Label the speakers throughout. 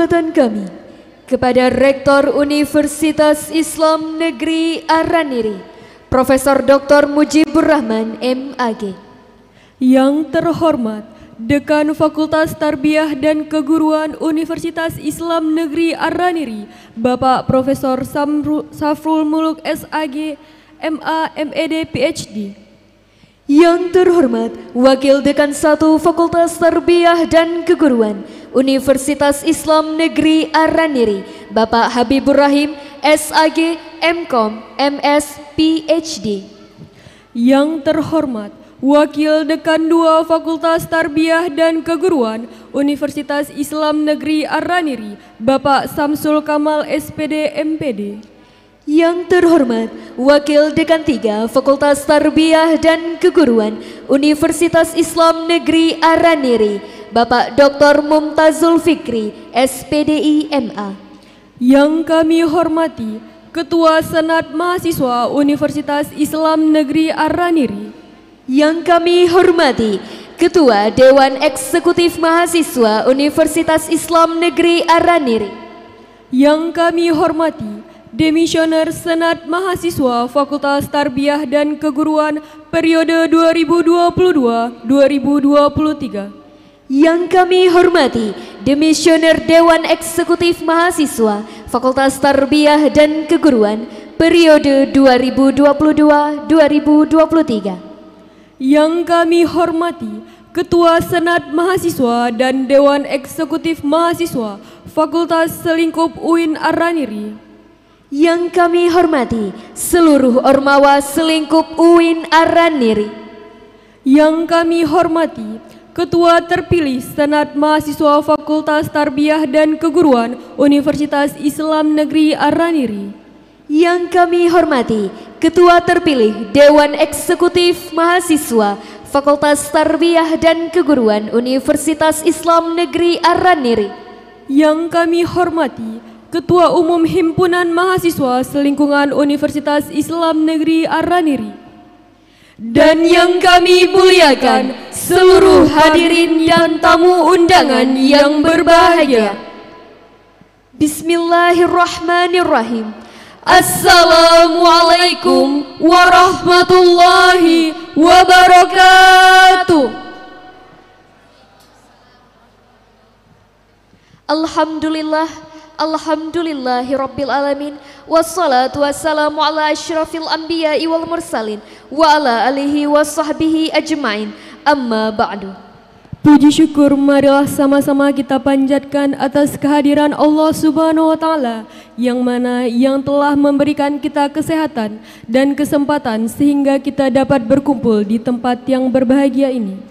Speaker 1: Penghormatan kami kepada Rektor Universitas Islam Negeri Araniri, Profesor Dr. Mujibur Rahman, MAG.
Speaker 2: Yang terhormat, Dekan Fakultas Tarbiyah dan Keguruan Universitas Islam Negeri Araniri, Bapak Profesor Samru, Safrul Muluk SAG, MA, MED, PhD.
Speaker 1: Yang terhormat, Wakil Dekan 1 Fakultas Tarbiyah dan Keguruan Universitas Islam Negeri Araniri, Bapak Habibur Rahim, SAG, MKOM, MS, PhD.
Speaker 2: Yang terhormat, Wakil Dekan 2 Fakultas Tarbiyah dan Keguruan Universitas Islam Negeri Araniri, Bapak Samsul Kamal SPD MPD.
Speaker 1: Yang terhormat, Wakil Dekan 3 Fakultas Tarbiyah dan Keguruan Universitas Islam Negeri Araniri, Bapak Dr. Mumtazul Fikri, SPDI MA.
Speaker 2: Yang kami hormati, Ketua Senat Mahasiswa Universitas Islam Negeri Araniri.
Speaker 1: Yang kami hormati, Ketua Dewan Eksekutif Mahasiswa Universitas Islam Negeri Araniri.
Speaker 2: Yang kami hormati, Demisioner Senat Mahasiswa Fakultas Tarbiyah dan Keguruan periode 2022-2023
Speaker 1: yang kami hormati, Demisioner Dewan Eksekutif Mahasiswa Fakultas Tarbiyah dan Keguruan periode 2022-2023.
Speaker 2: Yang kami hormati, Ketua Senat Mahasiswa dan Dewan Eksekutif Mahasiswa Fakultas Selingkup UIN Araniri.
Speaker 1: Yang kami hormati, seluruh Ormawa Selingkup UIN Araniri.
Speaker 2: Yang kami hormati, Ketua terpilih Senat Mahasiswa Fakultas Tarbiyah dan Keguruan Universitas Islam Negeri Araniri.
Speaker 1: Yang kami hormati, Ketua terpilih Dewan Eksekutif Mahasiswa Fakultas Tarbiyah dan Keguruan Universitas Islam Negeri Araniri.
Speaker 2: Yang kami hormati, Ketua Umum Himpunan Mahasiswa Selingkungan Universitas Islam Negeri Araniri.
Speaker 1: Dan yang kami muliakan, seluruh hadirin dan tamu undangan yang berbahagia. Bismillahirrahmanirrahim. Assalamualaikum warahmatullahi wabarakatuh. Alhamdulillah Alhamdulillahi Rabbil Alamin. Wassalatu wassalamu ala ashrafil anbiya wal mursalin Wa ala alihi wa sahbihi ajma'in. Amma ba'du.
Speaker 2: Puji syukur marilah sama-sama kita panjatkan atas kehadiran Allah Subhanahu wa taala yang mana yang telah memberikan kita kesehatan dan kesempatan sehingga kita dapat berkumpul di tempat yang berbahagia ini.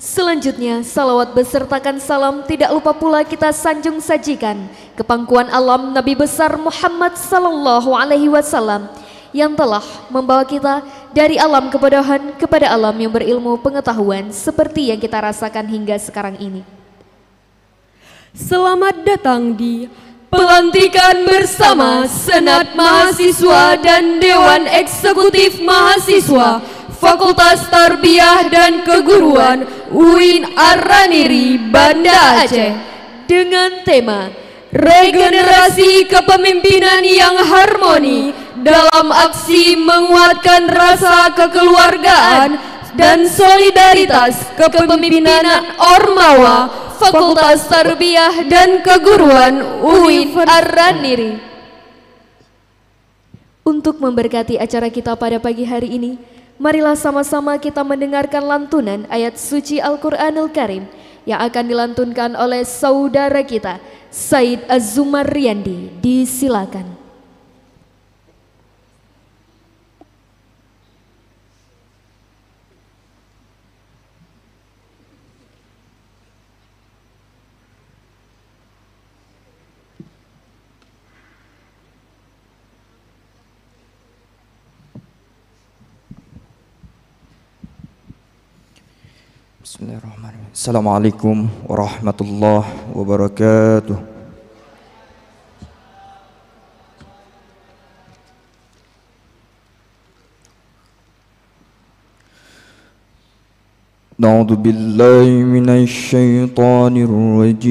Speaker 1: Selanjutnya, salawat besertakan salam tidak lupa pula kita sanjung sajikan ke pangkuan alam Nabi besar Muhammad sallallahu alaihi wasallam yang telah membawa kita dari alam kebodohan kepada alam yang berilmu pengetahuan seperti yang kita rasakan hingga sekarang ini.
Speaker 2: Selamat datang di
Speaker 1: pelantikan bersama Senat Mahasiswa dan Dewan Eksekutif Mahasiswa Fakultas Tarbiyah dan Keguruan UIN Araniri Banda Aceh dengan tema Regenerasi Kepemimpinan yang Harmoni dalam aksi menguatkan rasa kekeluargaan dan solidaritas kepemimpinan Ormawa Fakultas Tarbiyah dan Keguruan UIN Araniri. Untuk memberkati acara kita pada pagi hari ini, Marilah sama-sama kita mendengarkan lantunan ayat suci Al-Quranul Karim yang akan dilantunkan oleh saudara kita, Said Az-Zumar Riyandi. Disilakan.
Speaker 3: بسم الله الرحمن الرحيم السلام عليكم ورحمة الله وبركاته نعوذ بالله من الشيطان الرجيم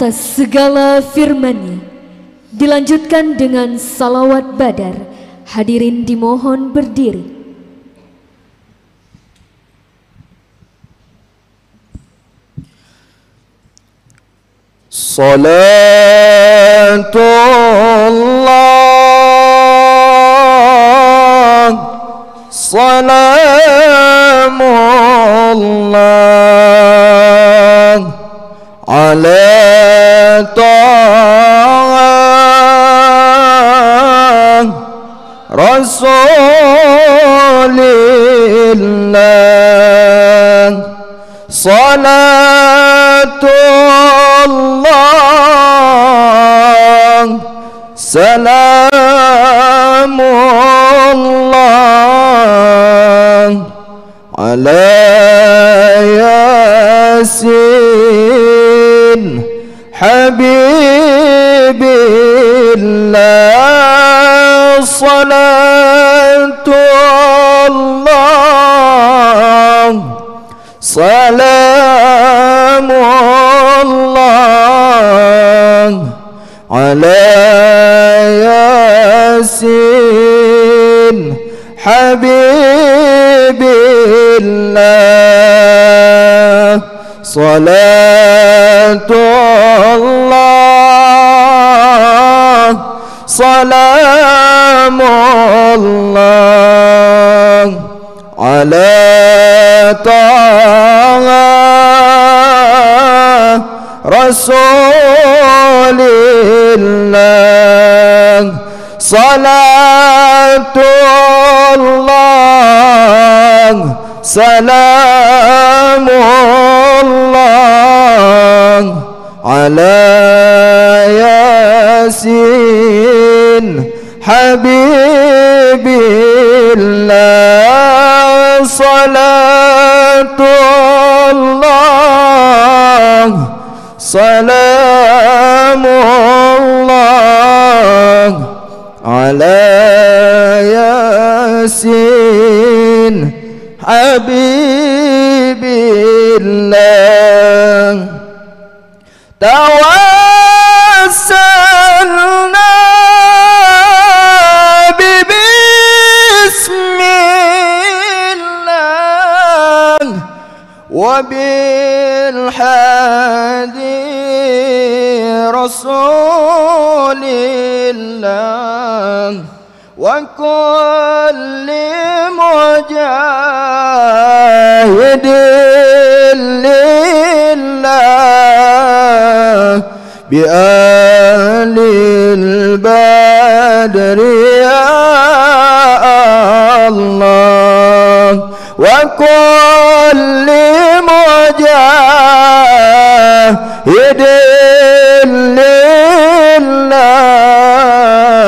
Speaker 4: atas segala firman-Nya. Dilanjutkan dengan salawat badar, hadirin dimohon berdiri.
Speaker 3: Salatul صلاة الله سلام الله على
Speaker 4: طه رسول الله. صلاة الله سلام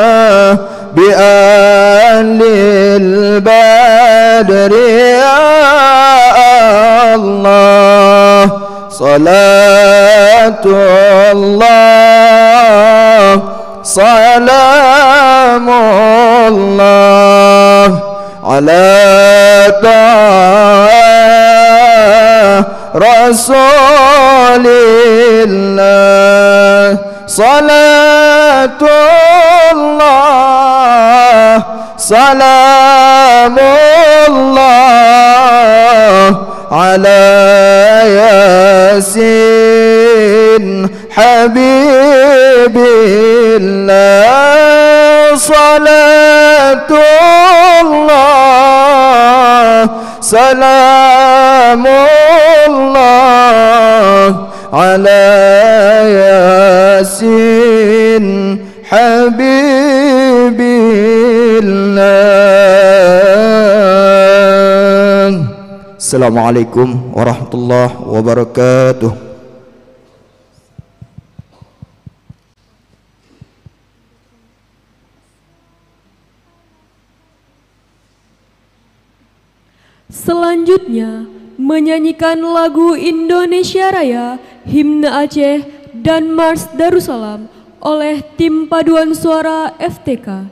Speaker 4: لله بآل البدر يا الله. صلاة الله سلام الله على طه رسول الله صلاة الله سلام الله على ياسين حبيب الله. صلاة الله سلام الله على ياسين حبيب الله السلام عليكم ورحمة الله وبركاته
Speaker 2: Selanjutnya, menyanyikan lagu Indonesia Raya, Himne Aceh, dan Mars Darussalam oleh tim paduan suara FTK.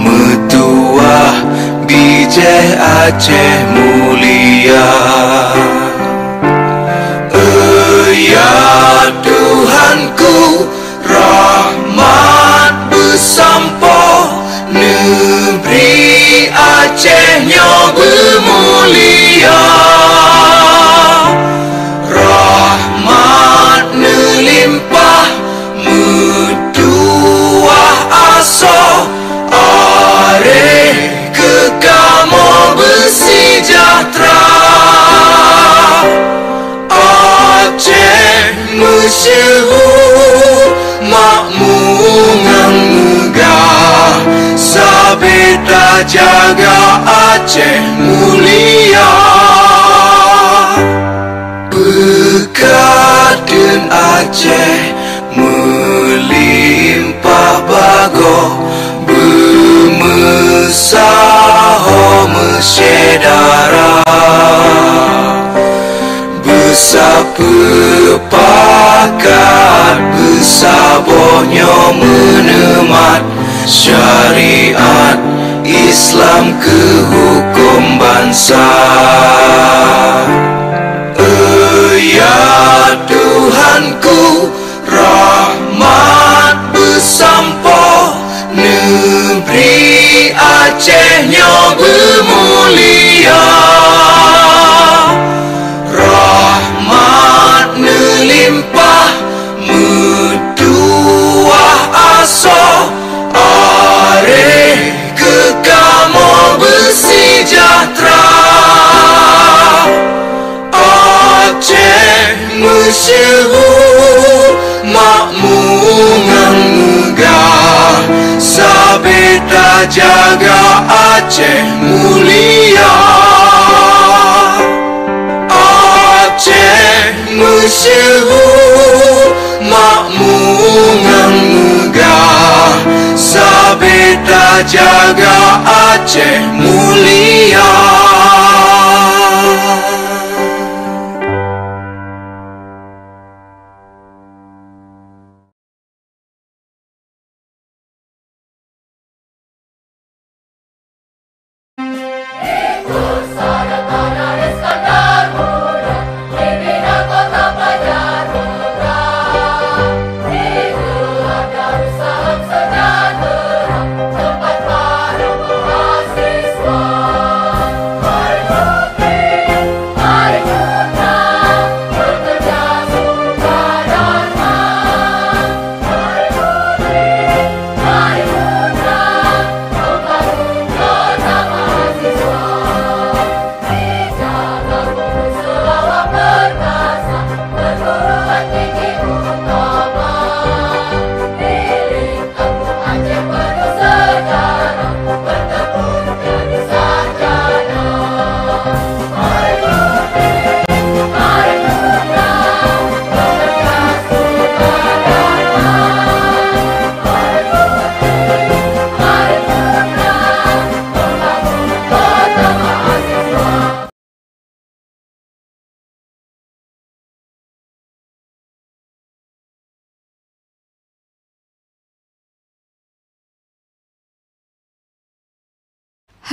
Speaker 5: Metuah bijeh Aceh mulia. Ya Tuhanku rahmat besampo negeri Acehnya bermulia. rahmat masyhur makmungan megah. Sabeta jaga Aceh mulia. Bekaden Aceh melimpah bago Bemesaho mesyedara Besar pepakat Besabohnya menemat Syariat Islam ke hukum bangsa? Ya Tuhanku Rahmat besampo Negeri Acehnya bermulia Aceh masyhur makmungan megah. Sabeta jaga Aceh mulia. Aceh makmungan megah. Jaga Aceh mulia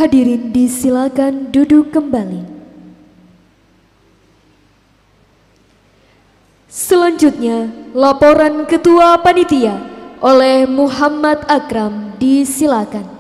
Speaker 1: Hadirin disilakan duduk kembali. Selanjutnya, laporan Ketua Panitia oleh Muhammad Akram disilakan.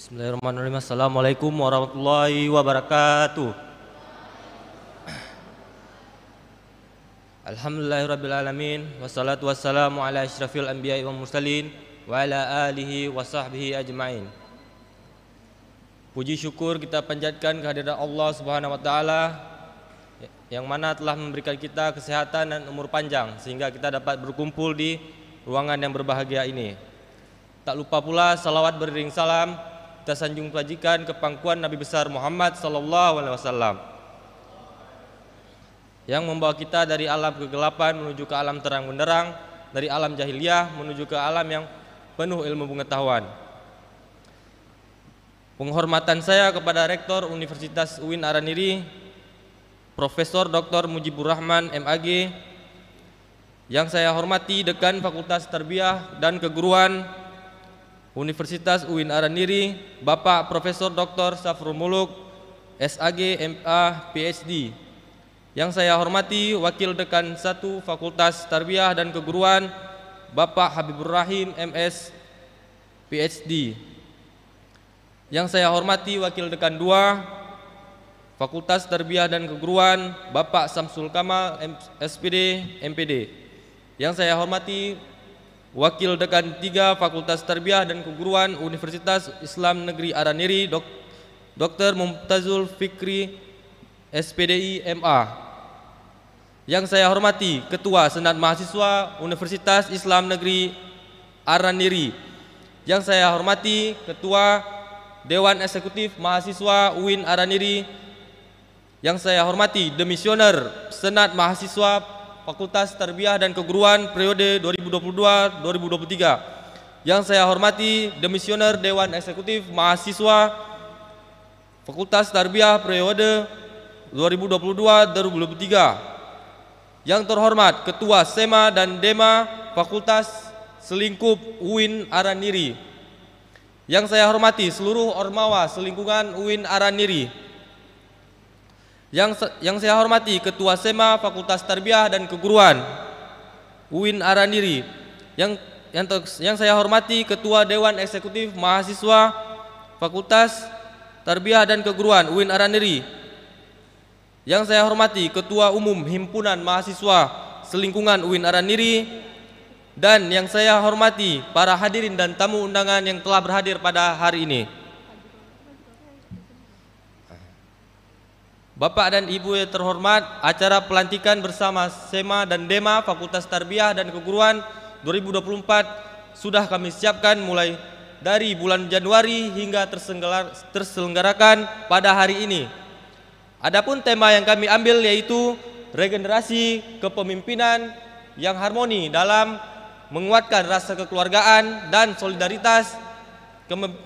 Speaker 6: Bismillahirrahmanirrahim. Assalamualaikum warahmatullahi wabarakatuh. Alhamdulillahirrabbilalamin Wassalatu wassalamu ala ashrafil anbiya wa mursalin Wa ala alihi wa ajma'in Puji syukur kita panjatkan kehadiran Allah Subhanahu wa taala yang mana telah memberikan kita kesehatan dan umur panjang sehingga kita dapat berkumpul di ruangan yang berbahagia ini. Tak lupa pula salawat beriring salam sanjung kebajikan ke pangkuan Nabi besar Muhammad sallallahu alaihi wasallam yang membawa kita dari alam kegelapan menuju ke alam terang benderang, dari alam jahiliyah menuju ke alam yang penuh ilmu pengetahuan. Penghormatan saya kepada Rektor Universitas UIN Araniri, Profesor Dr. Mujibur Rahman MAG, yang saya hormati Dekan Fakultas Tarbiyah dan Keguruan Universitas UIN Araniri, Bapak Profesor Dr. Safrul Muluk, SAG, MA, PhD, yang saya hormati Wakil Dekan 1 Fakultas Tarbiyah dan Keguruan Bapak Habibur Rahim MS PhD Yang saya hormati Wakil Dekan 2 Fakultas Tarbiyah dan Keguruan Bapak Samsul Kamal SPD MPD Yang saya hormati Wakil Dekan 3 Fakultas Tarbiyah dan Keguruan Universitas Islam Negeri Araniri Dok Dr. Mumtazul Fikri SPDI MA Yang saya hormati Ketua Senat Mahasiswa Universitas Islam Negeri Araniri Yang saya hormati Ketua Dewan Eksekutif Mahasiswa UIN Araniri Yang saya hormati Demisioner Senat Mahasiswa Fakultas Tarbiyah dan Keguruan periode 2022-2023 Yang saya hormati Demisioner Dewan Eksekutif Mahasiswa Fakultas Tarbiyah periode 2022-2023 Yang terhormat Ketua SEMA dan DEMA Fakultas Selingkup UIN Araniri. Yang saya hormati seluruh Ormawa Selingkungan UIN Araniri yang, yang saya hormati Ketua SEMA Fakultas Tarbiyah dan Keguruan UIN Araniri yang, yang, yang saya hormati Ketua Dewan Eksekutif Mahasiswa Fakultas Tarbiyah dan Keguruan UIN Araniri yang saya hormati Ketua Umum Himpunan Mahasiswa Selingkungan UIN Araniri dan yang saya hormati para hadirin dan tamu undangan yang telah berhadir pada hari ini. Bapak dan Ibu yang terhormat, acara pelantikan bersama SEMA dan DEMA Fakultas Tarbiyah dan Keguruan 2024 sudah kami siapkan mulai dari bulan Januari hingga terselenggarakan pada hari ini. Adapun tema yang kami ambil yaitu regenerasi kepemimpinan yang harmoni dalam menguatkan rasa kekeluargaan dan solidaritas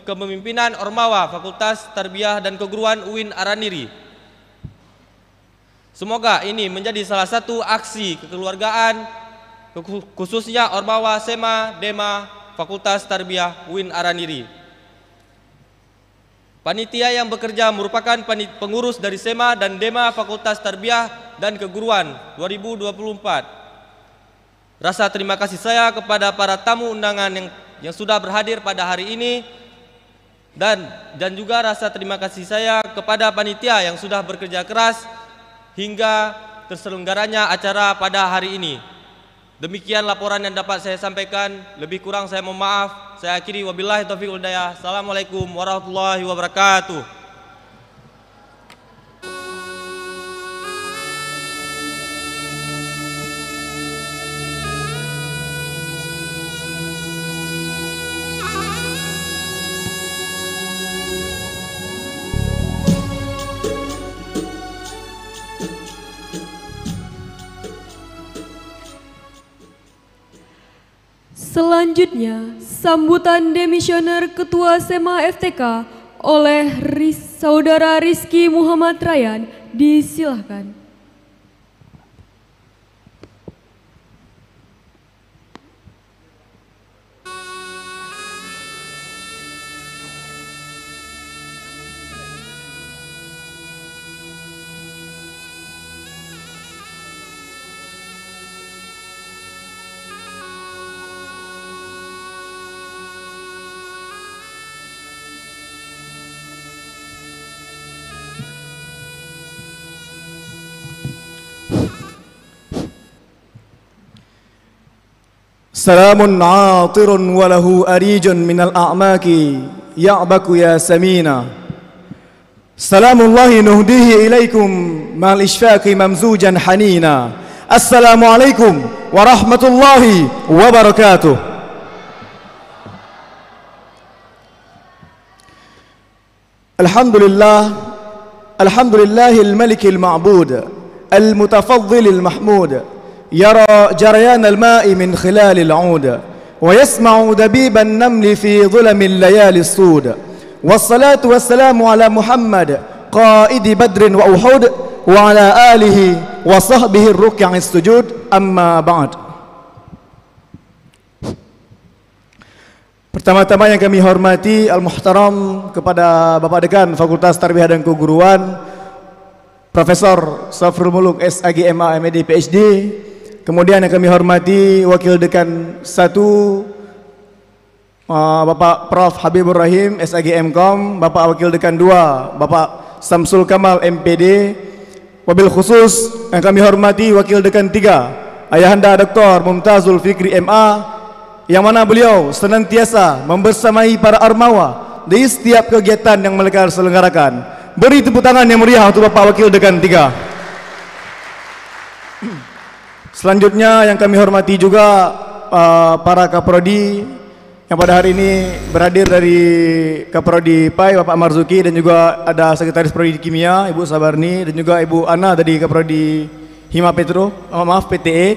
Speaker 6: kepemimpinan Ormawa Fakultas Tarbiyah dan Keguruan UIN Araniri. Semoga ini menjadi salah satu aksi kekeluargaan khususnya Ormawa Sema Dema Fakultas Tarbiyah UIN Araniri. Panitia yang bekerja merupakan pengurus dari SEMA dan DEMA Fakultas Tarbiyah dan Keguruan 2024. Rasa terima kasih saya kepada para tamu undangan yang yang sudah berhadir pada hari ini dan dan juga rasa terima kasih saya kepada panitia yang sudah bekerja keras hingga terselenggaranya acara pada hari ini. Demikian laporan yang dapat saya sampaikan. Lebih kurang saya mohon maaf. Saya akhiri wabillahi taufiq hidayah. Assalamualaikum warahmatullahi wabarakatuh.
Speaker 2: Selanjutnya, sambutan demisioner Ketua SEMA FTK oleh Riz, Saudara Rizky Muhammad Rayan disilahkan.
Speaker 7: سلام عاطر وله أريج من الأعماك يعبك يا سمينا. سلام الله نهديه إليكم مع الإشفاق ممزوجا حنينا. السلام عليكم ورحمة الله وبركاته. الحمد لله الحمد لله الملك المعبود المتفضل المحمود يرى جريان الماء من خلال العود ويسمع دبيب النمل في ظلم الليالي السود والصلاة والسلام على محمد قائد بدر وأحد وعلى آله وصحبه الركع السجود أما بعد Pertama-tama yang kami hormati Al-Muhtaram kepada Bapak Dekan Fakultas Tarbiyah dan Keguruan Profesor Safrul Muluk SAGMA MED PhD Kemudian yang kami hormati Wakil Dekan 1 uh, Bapak Prof Habibur Rahim SAG MKOM Bapak Wakil Dekan 2 Bapak Samsul Kamal MPD Wabil khusus yang kami hormati Wakil Dekan 3 Ayahanda Dr. Mumtazul Fikri MA yang mana beliau senantiasa membersamai para armawa di setiap kegiatan yang mereka selenggarakan. Beri tepuk tangan yang meriah untuk Bapak Wakil Dekan 3. Selanjutnya yang kami hormati juga uh, para kaprodi yang pada hari ini berhadir dari Kaprodi PAI Bapak Marzuki dan juga ada Sekretaris Prodi Kimia Ibu Sabarni dan juga Ibu Ana dari Kaprodi Hima Petro, oh, maaf PTE.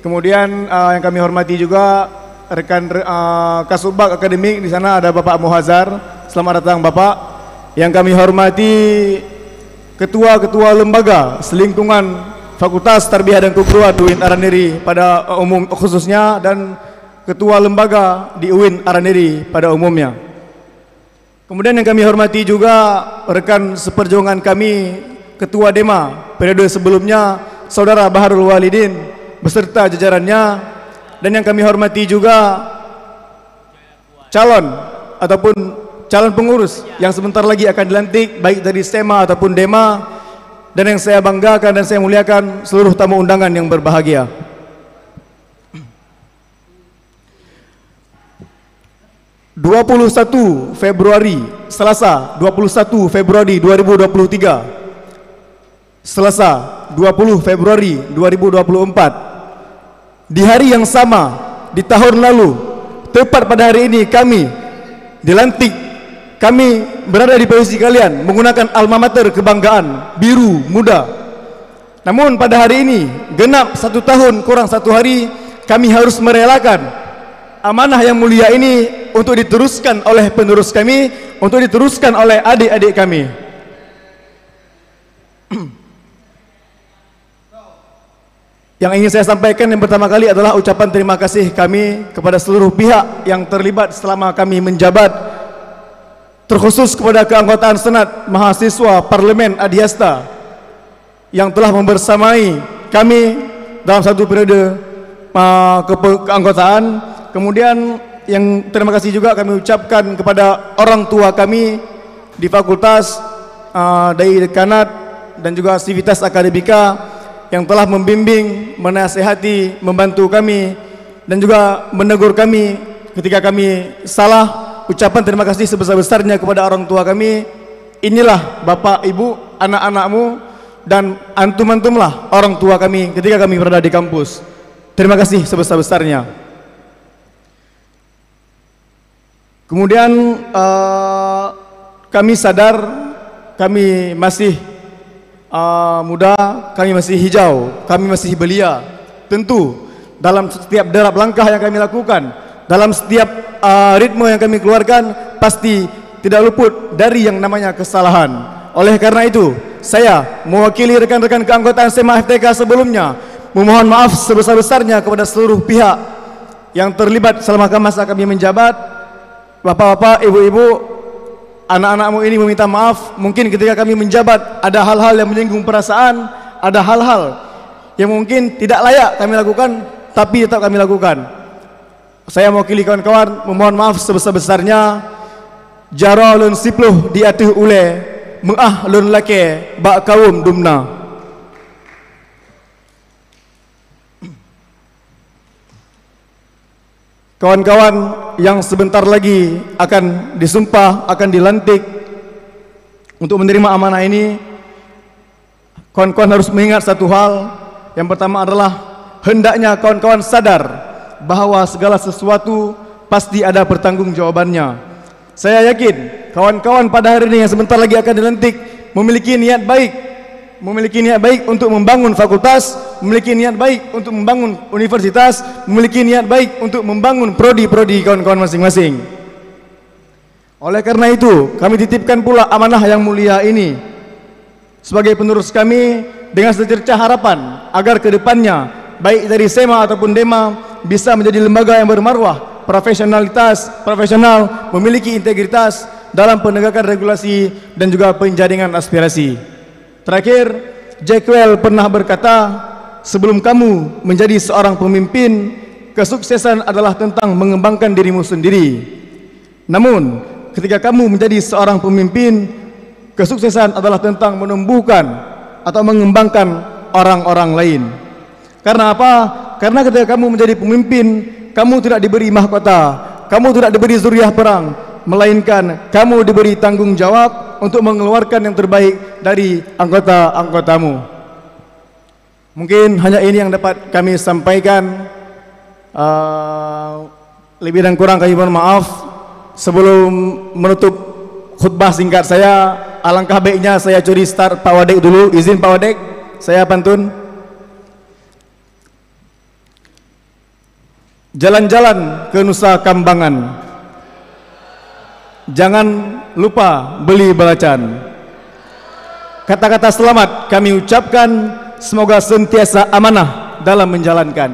Speaker 7: Kemudian uh, yang kami hormati juga rekan uh, Kasubag Akademik di sana ada Bapak Muhazar. Selamat datang Bapak. Yang kami hormati ketua-ketua lembaga selingkungan Fakultas Tarbiyah dan Keguruan UIN Araniri pada umum khususnya dan ketua lembaga di UIN Araniri pada umumnya. Kemudian yang kami hormati juga rekan seperjuangan kami Ketua Dema periode sebelumnya Saudara Baharul Walidin beserta jajarannya dan yang kami hormati juga calon ataupun calon pengurus yang sebentar lagi akan dilantik baik dari SEMA ataupun DEMA dan yang saya banggakan dan saya muliakan seluruh tamu undangan yang berbahagia. Dua puluh satu Februari Selasa 21 Februari 2023 Selasa 20 Februari 2024 di hari yang sama di tahun lalu tepat pada hari ini kami dilantik kami berada di posisi kalian menggunakan alma mater kebanggaan biru muda. Namun pada hari ini genap satu tahun kurang satu hari kami harus merelakan amanah yang mulia ini untuk diteruskan oleh penerus kami untuk diteruskan oleh adik-adik kami. Yang ingin saya sampaikan yang pertama kali adalah ucapan terima kasih kami kepada seluruh pihak yang terlibat selama kami menjabat terkhusus kepada keanggotaan Senat Mahasiswa Parlemen Adiasta yang telah membersamai kami dalam satu periode uh, ke keanggotaan kemudian yang terima kasih juga kami ucapkan kepada orang tua kami di fakultas uh, dari dekanat dan juga sivitas akademika yang telah membimbing, menasehati, membantu kami dan juga menegur kami ketika kami salah. Ucapan terima kasih sebesar-besarnya kepada orang tua kami. Inilah bapak, ibu, anak-anakmu dan antum-antumlah orang tua kami ketika kami berada di kampus. Terima kasih sebesar-besarnya. Kemudian uh, kami sadar kami masih uh, muda, kami masih hijau, kami masih belia. Tentu dalam setiap derap langkah yang kami lakukan, dalam setiap uh, ritme yang kami keluarkan pasti tidak luput dari yang namanya kesalahan. Oleh karena itu, saya mewakili rekan-rekan keanggotaan SEMA FTK sebelumnya memohon maaf sebesar-besarnya kepada seluruh pihak yang terlibat selama masa kami menjabat. Bapak-bapak, ibu-ibu, anak-anakmu ini meminta maaf mungkin ketika kami menjabat ada hal-hal yang menyinggung perasaan ada hal-hal yang mungkin tidak layak kami lakukan tapi tetap kami lakukan saya mewakili kawan-kawan memohon maaf sebesar-besarnya jara lun sipluh diatuh ule mengah lun lake bak kaum dumna kawan-kawan yang sebentar lagi akan disumpah, akan dilantik untuk menerima amanah ini kawan-kawan harus mengingat satu hal. Yang pertama adalah hendaknya kawan-kawan sadar bahawa segala sesuatu pasti ada pertanggungjawabannya. Saya yakin kawan-kawan pada hari ini yang sebentar lagi akan dilantik memiliki niat baik, memiliki niat baik untuk membangun fakultas, memiliki niat baik untuk membangun universitas, memiliki niat baik untuk membangun prodi-prodi kawan-kawan masing-masing. Oleh karena itu, kami titipkan pula amanah yang mulia ini sebagai penerus kami dengan secercah harapan agar ke depannya baik dari SEMA ataupun DEMA bisa menjadi lembaga yang bermarwah, profesionalitas, profesional, memiliki integritas dalam penegakan regulasi dan juga penjaringan aspirasi. Terakhir, Jackwell pernah berkata, sebelum kamu menjadi seorang pemimpin, kesuksesan adalah tentang mengembangkan dirimu sendiri. Namun, ketika kamu menjadi seorang pemimpin, kesuksesan adalah tentang menumbuhkan atau mengembangkan orang-orang lain. Karena apa? Karena ketika kamu menjadi pemimpin, kamu tidak diberi mahkota, kamu tidak diberi zuriah perang, melainkan kamu diberi tanggung jawab untuk mengeluarkan yang terbaik dari anggota-anggotamu. Mungkin hanya ini yang dapat kami sampaikan. Uh, lebih dan kurang kami mohon maaf sebelum menutup khutbah singkat saya alangkah baiknya saya curi start Pak Wadek dulu izin Pak Wadek saya pantun jalan-jalan ke Nusa Kambangan jangan lupa beli belacan kata-kata selamat kami ucapkan semoga sentiasa amanah dalam menjalankan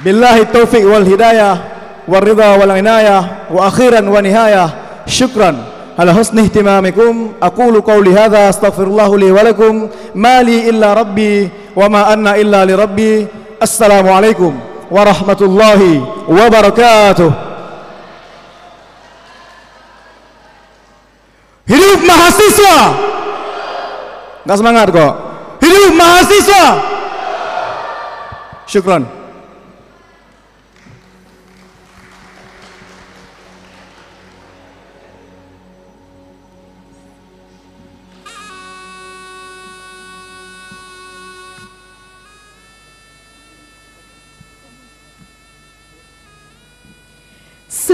Speaker 7: billahi taufiq wal hidayah والرضا والعناية وأخيرا ونهاية شكرا على حسن اهتمامكم أقول قولي هذا استغفر الله لي ولكم ما لي إلا ربي وما أنا إلا لربي Assalamualaikum warahmatullahi wabarakatuh. Hidup mahasiswa. Enggak semangat kok. Hidup mahasiswa. Syukron.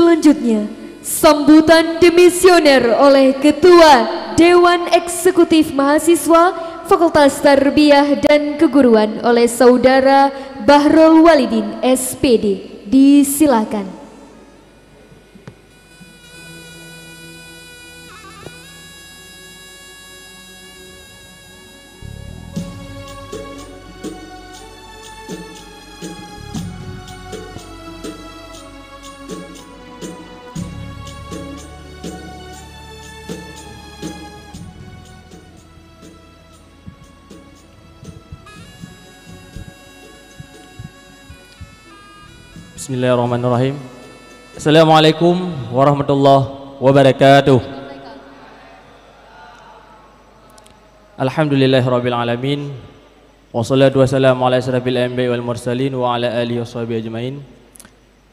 Speaker 1: Selanjutnya, sambutan demisioner oleh Ketua Dewan Eksekutif Mahasiswa Fakultas Tarbiyah dan Keguruan oleh Saudara Bahrul Walidin SPD. Disilakan.
Speaker 8: Bismillahirrahmanirrahim. Assalamualaikum warahmatullahi wabarakatuh. Alhamdulillahirabbil alamin. Wassalatu wassalamu ala asyrafil anbiya'i wal mursalin wa ala alihi washabihi ajmain.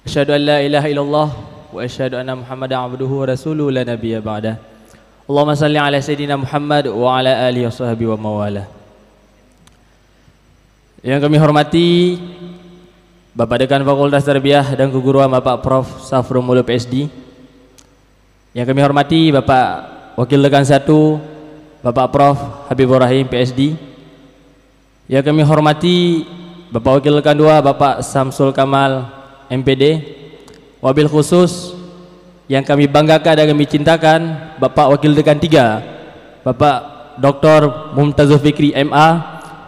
Speaker 8: Asyhadu an la ilaha illallah wa asyhadu anna Muhammadan abduhu wa rasuluhu la nabiyya ba'da. Allahumma salli ala sayidina Muhammad wa ala alihi washabihi wa mawala. Yang kami hormati Bapak Dekan Fakultas Tarbiyah dan Keguruan Bapak Prof. Safrul Mulu PSD Yang kami hormati Bapak Wakil Dekan 1 Bapak Prof. Habibur Rahim PSD Yang kami hormati Bapak Wakil Dekan 2 Bapak Samsul Kamal MPD Wabil khusus Yang kami banggakan dan kami cintakan Bapak Wakil Dekan 3 Bapak Dr. Mumtazul Fikri MA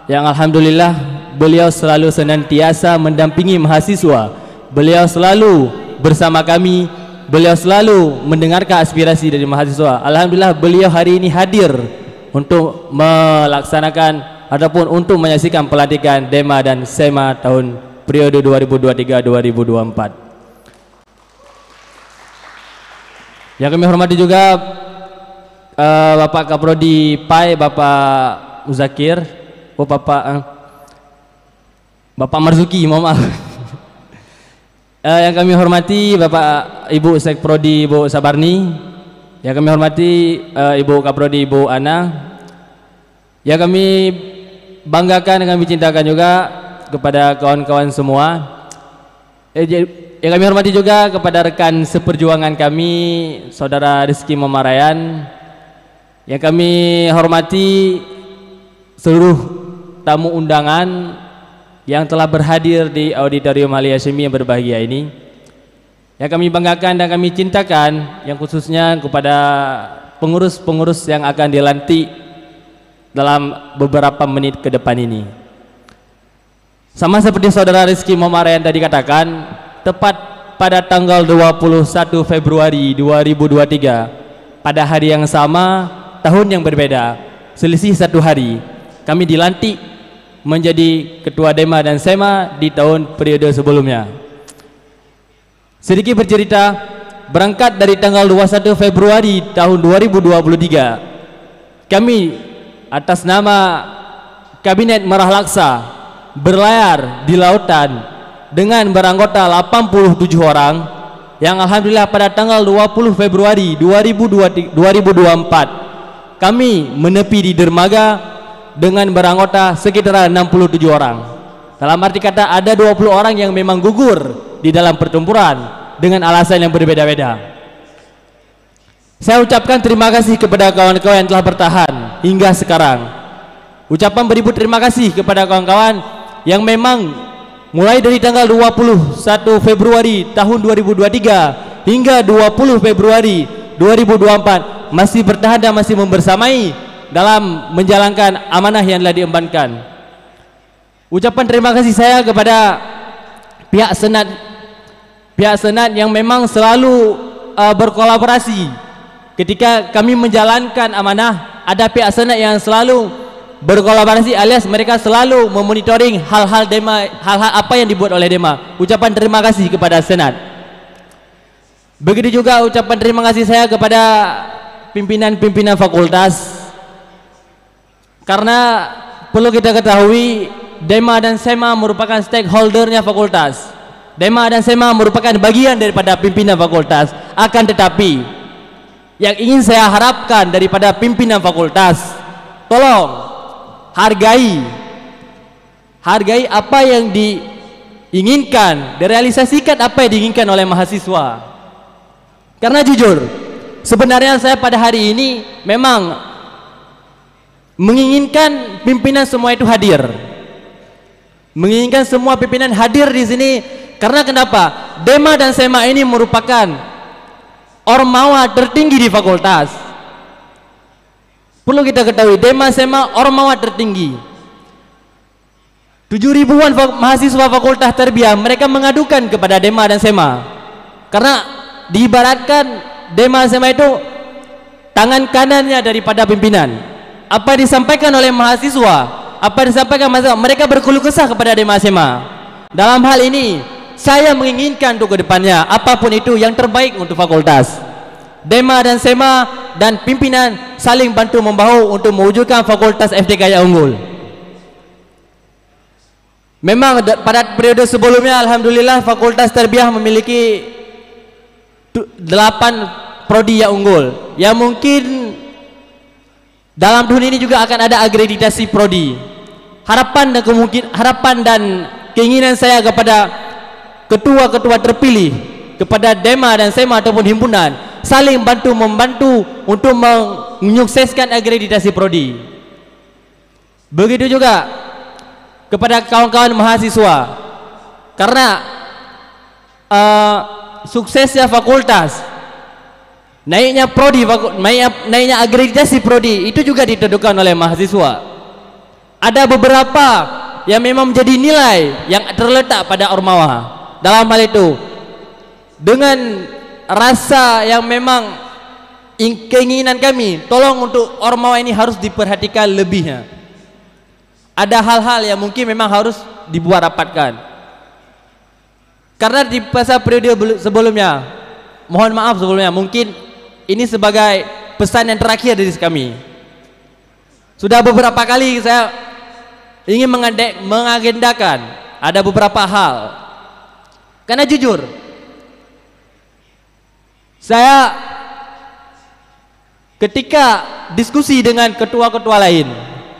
Speaker 8: Yang Alhamdulillah beliau selalu senantiasa mendampingi mahasiswa. Beliau selalu bersama kami. Beliau selalu mendengarkan aspirasi dari mahasiswa. Alhamdulillah beliau hari ini hadir untuk melaksanakan ataupun untuk menyaksikan pelantikan DEMA dan SEMA tahun periode 2023-2024 yang kami hormati juga uh, Bapak Kaprodi PAI Bapak Muzakir Oh Bapak uh, Bapak Marzuki, mohon maaf. uh, yang kami hormati Bapak Ibu Sekprodi Ibu Sabarni, Yang kami hormati uh, Ibu Kaprodi Ibu Ana. Yang kami banggakan dan kami cintakan juga kepada kawan-kawan semua. Eh, yang kami hormati juga kepada rekan seperjuangan kami Saudara Rizky Memarayan. Yang kami hormati seluruh tamu undangan yang telah berhadir di auditorium Ali Hashimi yang berbahagia ini yang kami banggakan dan kami cintakan yang khususnya kepada pengurus-pengurus yang akan dilantik dalam beberapa menit ke depan ini. Sama seperti saudara Rizky Momarayan tadi katakan tepat pada tanggal 21 Februari 2023 pada hari yang sama tahun yang berbeda selisih satu hari kami dilantik menjadi ketua Dema dan Sema di tahun periode sebelumnya. Sedikit bercerita, berangkat dari tanggal 21 Februari tahun 2023, kami atas nama Kabinet Merah Laksa berlayar di lautan dengan beranggota 87 orang yang alhamdulillah pada tanggal 20 Februari 2024 kami menepi di dermaga dengan beranggota sekitar 67 orang. Dalam arti kata ada 20 orang yang memang gugur di dalam pertempuran dengan alasan yang berbeda-beda. Saya ucapkan terima kasih kepada kawan-kawan yang telah bertahan hingga sekarang. Ucapan beribu terima kasih kepada kawan-kawan yang memang mulai dari tanggal 21 Februari tahun 2023 hingga 20 Februari 2024 masih bertahan dan masih membersamai dalam menjalankan amanah yang telah diembankan. Ucapan terima kasih saya kepada pihak senat pihak senat yang memang selalu uh, berkolaborasi ketika kami menjalankan amanah. Ada pihak senat yang selalu berkolaborasi alias mereka selalu memonitoring hal-hal dema hal-hal apa yang dibuat oleh dema. Ucapan terima kasih kepada senat. Begitu juga ucapan terima kasih saya kepada pimpinan-pimpinan fakultas karena perlu kita ketahui Dema dan Sema merupakan stakeholdernya fakultas. Dema dan Sema merupakan bagian daripada pimpinan fakultas. Akan tetapi yang ingin saya harapkan daripada pimpinan fakultas, tolong hargai hargai apa yang diinginkan, direalisasikan apa yang diinginkan oleh mahasiswa. Karena jujur, sebenarnya saya pada hari ini memang menginginkan pimpinan semua itu hadir. Menginginkan semua pimpinan hadir di sini karena kenapa? Dema dan Sema ini merupakan ormawa tertinggi di fakultas. Perlu kita ketahui Dema Sema ormawa tertinggi. Tujuh ribuan mahasiswa fakultas terbiah mereka mengadukan kepada Dema dan Sema. Karena diibaratkan Dema Sema itu tangan kanannya daripada pimpinan apa yang disampaikan oleh mahasiswa? Apa yang disampaikan mahasiswa? Mereka berkeluh kesah kepada Dema SMA dalam hal ini saya menginginkan untuk ke depannya apa pun itu yang terbaik untuk fakultas. Dema dan Sema dan pimpinan saling bantu membahu untuk mewujudkan fakultas FTK yang unggul. Memang pada periode sebelumnya Alhamdulillah fakultas terbiah memiliki 8 prodi yang unggul. Yang mungkin dalam tahun ini juga akan ada akreditasi prodi. Harapan dan kemungkin harapan dan keinginan saya kepada ketua-ketua terpilih kepada Dema dan Sema ataupun himpunan saling bantu membantu untuk menyukseskan akreditasi prodi. Begitu juga kepada kawan-kawan mahasiswa karena uh, suksesnya fakultas Naiknya prodi, naiknya, naiknya akreditasi prodi itu juga ditentukan oleh mahasiswa. Ada beberapa yang memang menjadi nilai yang terletak pada ormawa. Dalam hal itu, dengan rasa yang memang keinginan kami, tolong untuk ormawa ini harus diperhatikan lebihnya. Ada hal-hal yang mungkin memang harus dibuat rapatkan. Karena di masa periode sebelumnya, mohon maaf sebelumnya, mungkin ini sebagai pesan yang terakhir dari kami. Sudah beberapa kali saya ingin mengagendakan ada beberapa hal. Karena jujur, saya ketika diskusi dengan ketua-ketua lain,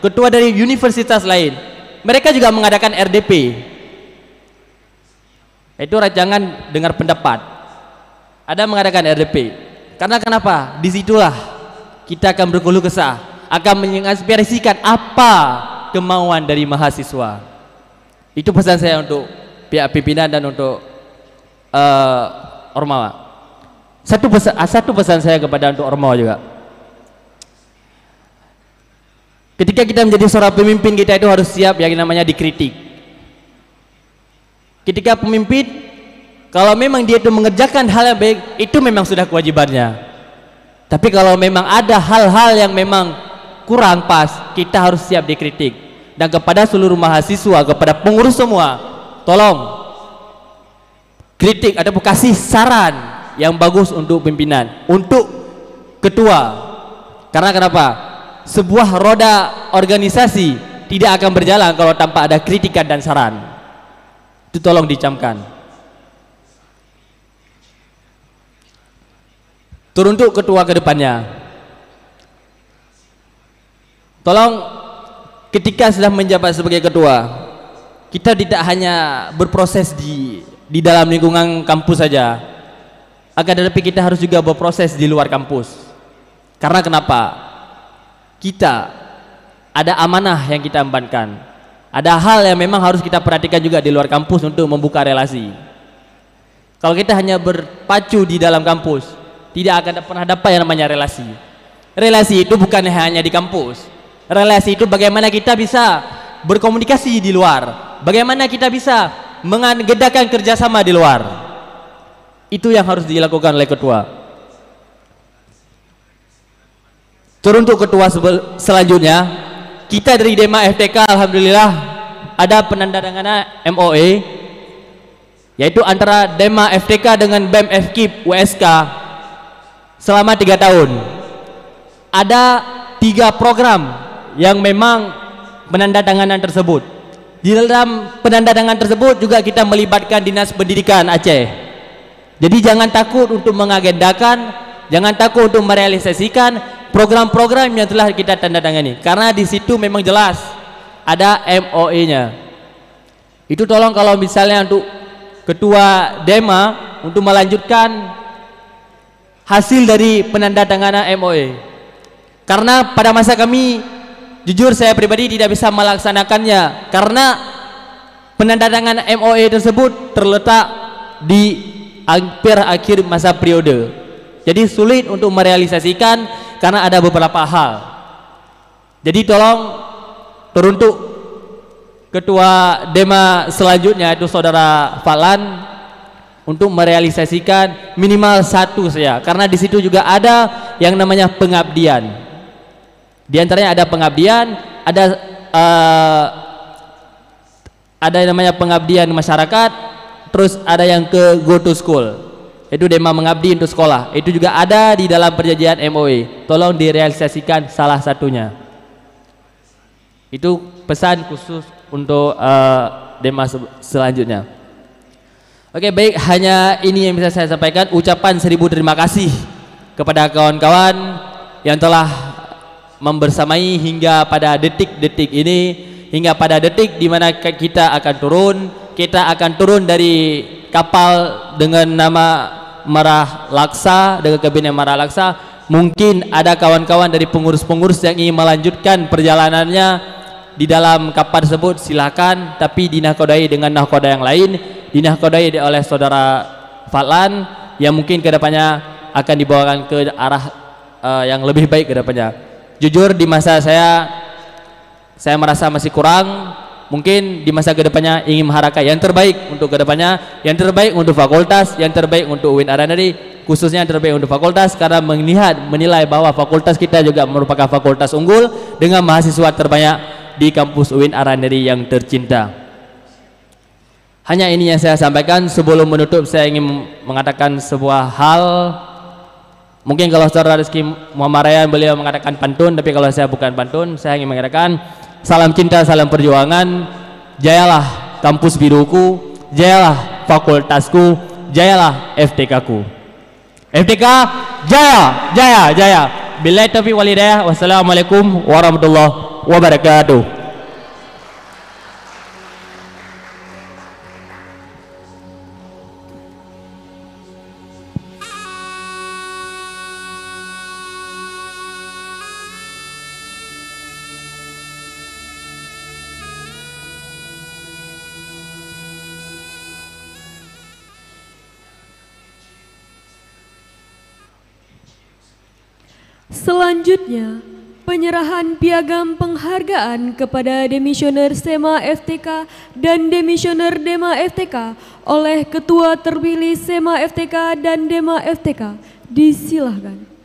Speaker 8: ketua dari universitas lain, mereka juga mengadakan RDP. Itu rancangan dengar pendapat. Ada mengadakan RDP. Karena kenapa? Di situlah kita akan berkeluh kesah, akan menginspirasikan apa kemauan dari mahasiswa. Itu pesan saya untuk pihak pimpinan dan untuk uh, Ormawa. Satu pesan, satu pesan saya kepada untuk Ormawa juga. Ketika kita menjadi seorang pemimpin kita itu harus siap yang namanya dikritik. Ketika pemimpin kalau memang dia itu mengerjakan hal yang baik itu memang sudah kewajibannya. Tapi kalau memang ada hal-hal yang memang kurang pas, kita harus siap dikritik. Dan kepada seluruh mahasiswa, kepada pengurus semua, tolong kritik ataupun kasih saran yang bagus untuk pimpinan, untuk ketua. Karena kenapa? sebuah roda organisasi tidak akan berjalan kalau tanpa ada kritikan dan saran itu tolong dicamkan teruntuk ketua ke depannya. Tolong ketika sudah menjabat sebagai ketua kita tidak hanya berproses di di dalam lingkungan kampus saja. Akan tetapi kita harus juga berproses di luar kampus. Karena kenapa? Kita ada amanah yang kita embankan ada hal yang memang harus kita perhatikan juga di luar kampus untuk membuka relasi. Kalau kita hanya berpacu di dalam kampus tidak akan pernah dapat yang namanya relasi. Relasi itu bukan hanya di kampus. Relasi itu bagaimana kita bisa berkomunikasi di luar. Bagaimana kita bisa mengedakan kerjasama di luar. Itu yang harus dilakukan oleh ketua. Teruntuk ketua selanjutnya, kita dari Dema FTK Alhamdulillah ada penandatanganan MOE yaitu antara Dema FTK dengan BEM FKIP USK selama tiga tahun. Ada tiga program yang memang penandatanganan tersebut. Di dalam penandatanganan tersebut juga kita melibatkan Dinas Pendidikan Aceh. Jadi jangan takut untuk mengagendakan, jangan takut untuk merealisasikan program-program yang telah kita tanda tangani karena di situ memang jelas ada MOE-nya. Itu tolong kalau misalnya untuk ketua Dema untuk melanjutkan hasil dari penandatanganan MOE. Karena pada masa kami jujur saya pribadi tidak bisa melaksanakannya karena penandatanganan MOE tersebut terletak di hampir akhir masa periode. Jadi sulit untuk merealisasikan karena ada beberapa hal. Jadi tolong teruntuk ketua Dema selanjutnya itu saudara Falan untuk merealisasikan minimal satu saja. Karena di situ juga ada yang namanya pengabdian. Di antaranya ada pengabdian, ada uh, ada yang namanya pengabdian masyarakat, terus ada yang ke go to school. Itu Dema mengabdi untuk sekolah. Itu juga ada di dalam perjanjian MOE tolong direalisasikan salah satunya. Itu pesan khusus untuk uh, Dema selanjutnya oke baik. Hanya ini yang bisa saya sampaikan. Ucapan seribu terima kasih kepada kawan-kawan yang telah membersamai hingga pada detik-detik ini. Hingga pada detik di mana kita akan turun. Kita akan turun dari kapal dengan nama Marah Laksa dengan kabinet Marah Laksa. Mungkin ada kawan-kawan dari pengurus-pengurus yang ingin melanjutkan perjalanannya di dalam kapal tersebut silakan. Tapi dinahkodai dengan nahkoda yang lain dinahkodai oleh saudara Fatlan yang mungkin ke depannya akan dibawakan ke arah uh, yang lebih baik ke depannya jujur di masa saya saya merasa masih kurang. Mungkin di masa ke depannya ingin mengharapkan yang terbaik untuk ke depannya yang terbaik untuk fakultas yang terbaik untuk UIN Aranari khususnya yang terbaik untuk fakultas karena melihat menilai bahwa fakultas kita juga merupakan fakultas unggul dengan mahasiswa terbanyak di kampus UIN Aranari yang tercinta hanya ini yang saya sampaikan sebelum menutup saya ingin mengatakan sebuah hal mungkin kalau saudara Rizky Muhammad Raya beliau mengatakan pantun tapi kalau saya bukan pantun saya ingin mengatakan salam cinta, salam perjuangan. Jayalah kampus biruku, jayalah fakultasku, jayalah FTK ku. FTK jaya, jaya, jaya. Billahi taufiq wal hidayah. Wassalamualaikum warahmatullahi wabarakatuh.
Speaker 2: Selanjutnya, penyerahan piagam penghargaan kepada Demisioner SEMA FTK dan Demisioner DEMA FTK oleh Ketua terpilih SEMA FTK dan DEMA FTK. Disilahkan.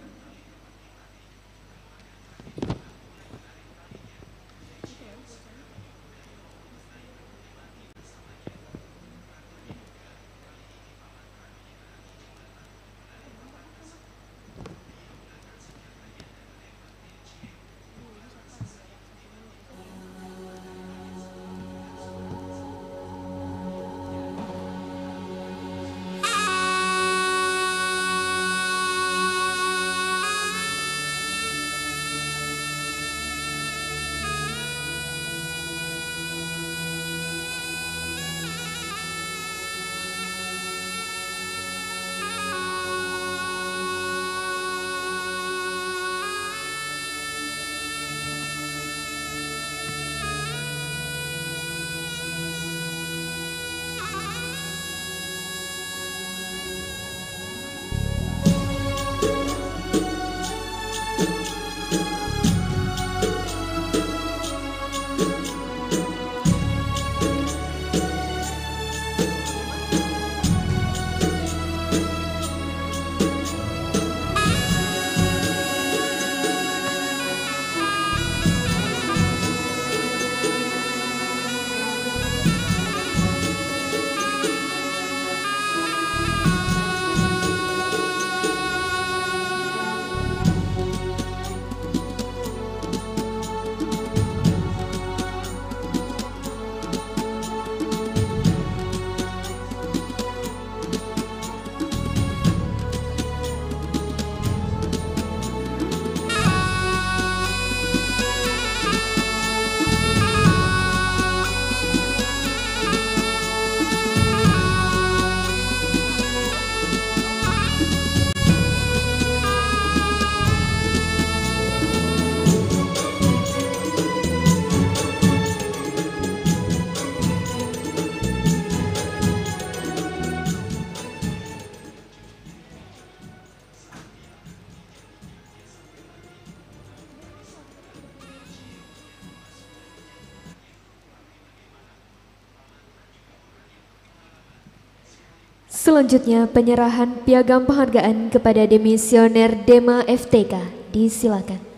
Speaker 1: Selanjutnya penyerahan piagam penghargaan kepada demisioner Dema FTK. Disilakan.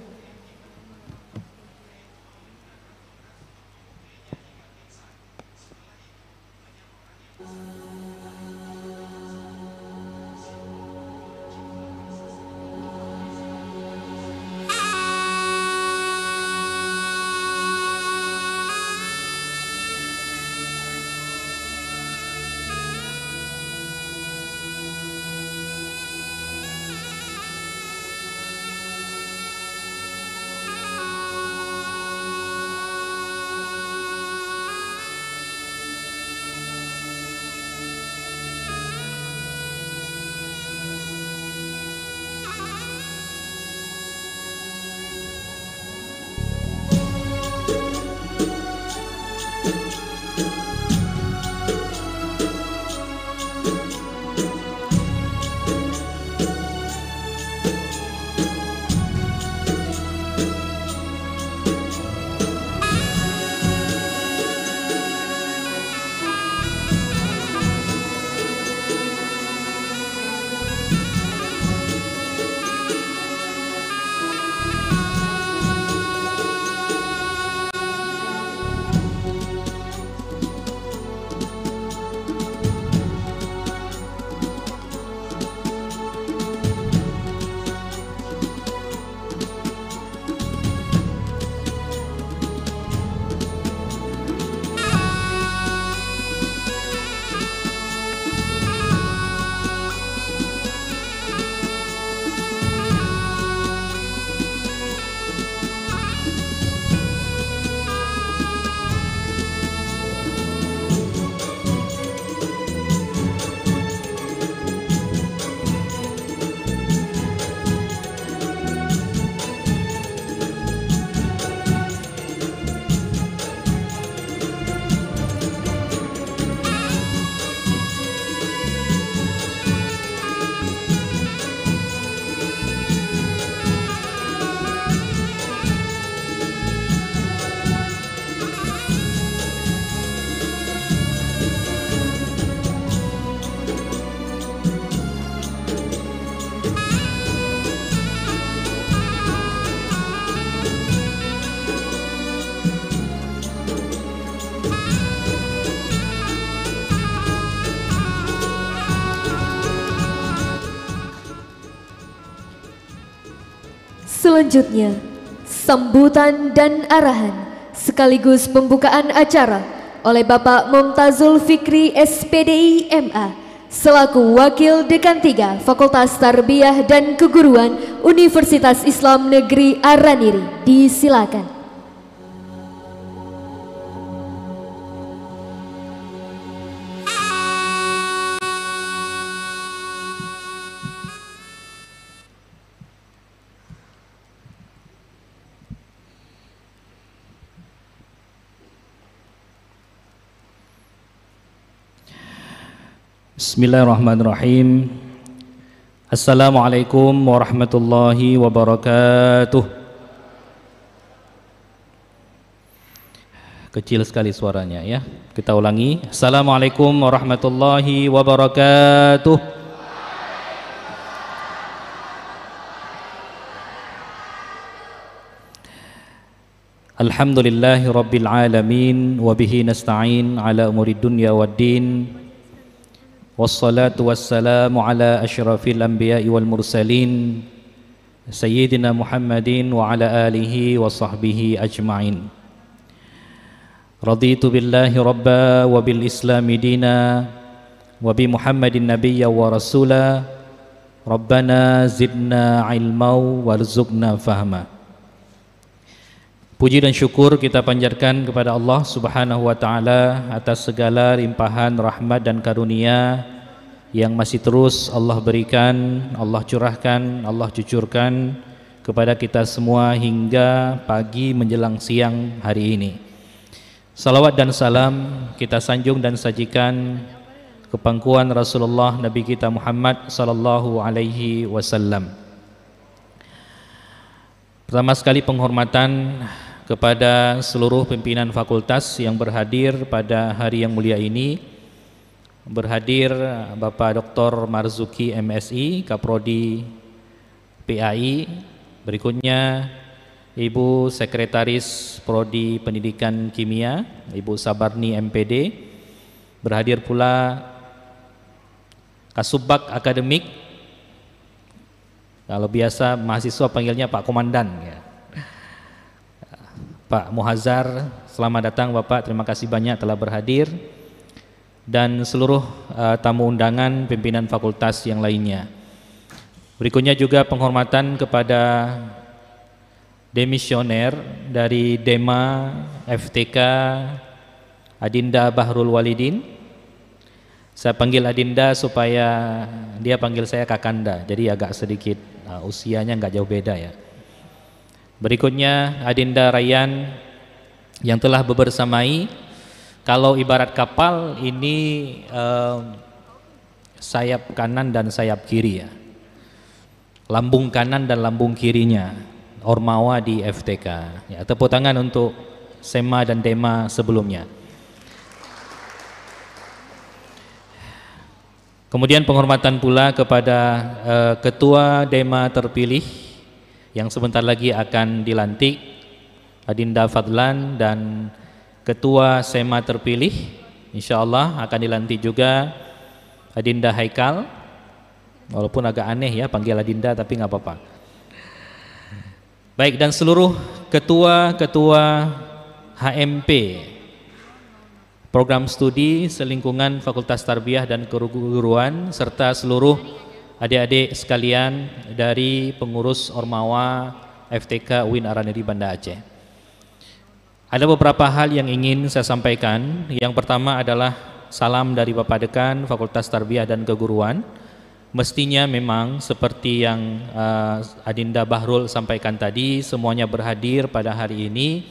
Speaker 1: Selanjutnya, sambutan dan arahan sekaligus pembukaan acara oleh Bapak Mumtazul Fikri SPDI MA selaku Wakil Dekan 3 Fakultas Tarbiyah dan Keguruan Universitas Islam Negeri Araniri. Disilakan.
Speaker 9: Bismillahirrahmanirrahim. Assalamualaikum warahmatullahi wabarakatuh. Kecil sekali suaranya ya. Kita ulangi. Assalamualaikum warahmatullahi wabarakatuh. Alhamdulillahi rabbil alamin Wabihi nasta'in ala umuri dunya wad din والصلاة والسلام على أشرف الأنبياء والمرسلين سيدنا محمد وعلى آله وصحبه أجمعين. رضيت بالله ربا وبالإسلام دينا وبمحمد النبي ورسولا. ربنا زدنا علما وارزقنا فهما. Puji dan syukur kita panjatkan kepada Allah Subhanahu wa taala atas segala limpahan rahmat dan karunia yang masih terus Allah berikan, Allah curahkan, Allah cucurkan kepada kita semua hingga pagi menjelang siang hari ini. Salawat dan salam kita sanjung dan sajikan ke pangkuan Rasulullah Nabi kita Muhammad sallallahu alaihi wasallam. Pertama sekali penghormatan kepada seluruh pimpinan fakultas yang berhadir pada hari yang mulia ini. Berhadir Bapak Dr. Marzuki MSI Kaprodi PAI berikutnya Ibu Sekretaris Prodi Pendidikan Kimia Ibu Sabarni MPD berhadir pula Kasubag Akademik. Kalau biasa mahasiswa panggilnya Pak Komandan ya Pak Muhazar, selamat datang Bapak, terima kasih banyak telah berhadir dan seluruh uh, tamu undangan pimpinan fakultas yang lainnya. Berikutnya juga penghormatan kepada demisioner dari Dema FTK Adinda Bahrul Walidin. Saya panggil Adinda supaya dia panggil saya Kakanda, jadi agak sedikit uh, usianya nggak jauh beda ya. Berikutnya Adinda Rayan yang telah bebersamai kalau ibarat kapal ini eh, sayap kanan dan sayap kiri ya. Lambung kanan dan lambung kirinya Ormawa di FTK. Ya, tepuk tangan untuk Sema dan Dema sebelumnya. Kemudian penghormatan pula kepada uh, Ketua Dema terpilih yang sebentar lagi akan dilantik Adinda Fadlan dan Ketua SEMA terpilih Insya Allah akan dilantik juga Adinda Haikal. Walaupun agak aneh ya panggil Adinda tapi nggak apa-apa. Baik dan seluruh ketua-ketua HMP program studi selingkungan Fakultas Tarbiyah dan Keguruan serta seluruh adik-adik sekalian dari pengurus Ormawa FTK UIN Araniri Banda Aceh. Ada beberapa hal yang ingin saya sampaikan. Yang pertama adalah salam dari Bapak Dekan Fakultas Tarbiyah dan Keguruan. Mestinya memang seperti yang uh, Adinda Bahrul sampaikan tadi, semuanya berhadir pada hari ini.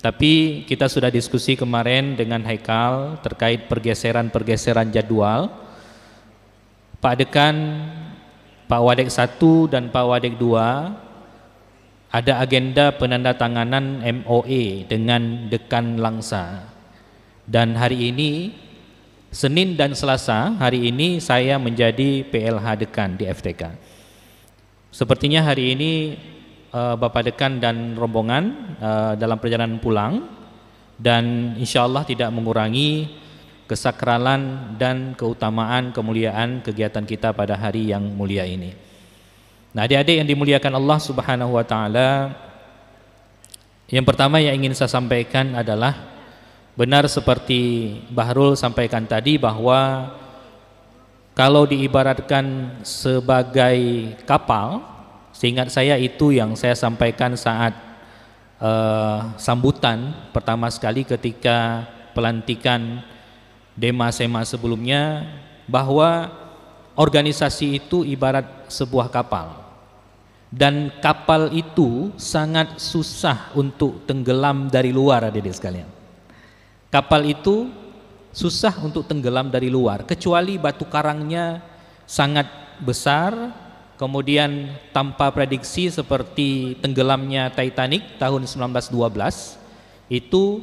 Speaker 9: Tapi kita sudah diskusi kemarin dengan Haikal terkait pergeseran-pergeseran jadwal Pak Dekan, Pak Wadek 1 dan Pak Wadek 2 ada agenda penandatanganan MOA dengan Dekan Langsa. Dan hari ini Senin dan Selasa hari ini saya menjadi PLH Dekan di FTK. Sepertinya hari ini uh, Bapak Dekan dan rombongan uh, dalam perjalanan pulang dan insya Allah tidak mengurangi kesakralan dan keutamaan kemuliaan kegiatan kita pada hari yang mulia ini. Nah, adik-adik yang dimuliakan Allah Subhanahu wa taala, yang pertama yang ingin saya sampaikan adalah benar seperti Bahrul sampaikan tadi bahwa kalau diibaratkan sebagai kapal, seingat saya itu yang saya sampaikan saat uh, sambutan pertama sekali ketika pelantikan Dema Sema sebelumnya bahwa organisasi itu ibarat sebuah kapal dan kapal itu sangat susah untuk tenggelam dari luar adik-adik sekalian. Kapal itu susah untuk tenggelam dari luar kecuali batu karangnya sangat besar kemudian tanpa prediksi seperti tenggelamnya Titanic tahun 1912 itu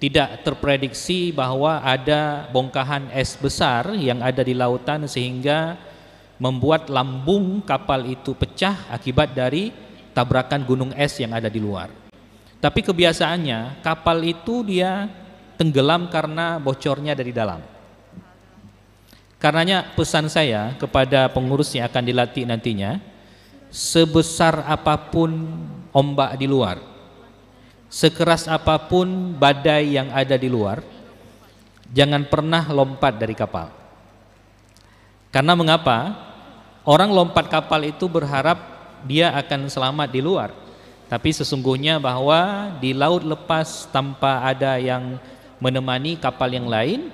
Speaker 9: tidak terprediksi bahwa ada bongkahan es besar yang ada di lautan sehingga membuat lambung kapal itu pecah akibat dari tabrakan gunung es yang ada di luar. Tapi kebiasaannya kapal itu dia tenggelam karena bocornya dari dalam. Karenanya pesan saya kepada pengurus yang akan dilatih nantinya, sebesar apa pun ombak di luar, sekeras apa pun badai yang ada di luar, jangan pernah lompat dari kapal. Karena mengapa? Orang lompat kapal itu berharap dia akan selamat di luar. Tapi sesungguhnya bahwa di laut lepas tanpa ada yang menemani kapal yang lain,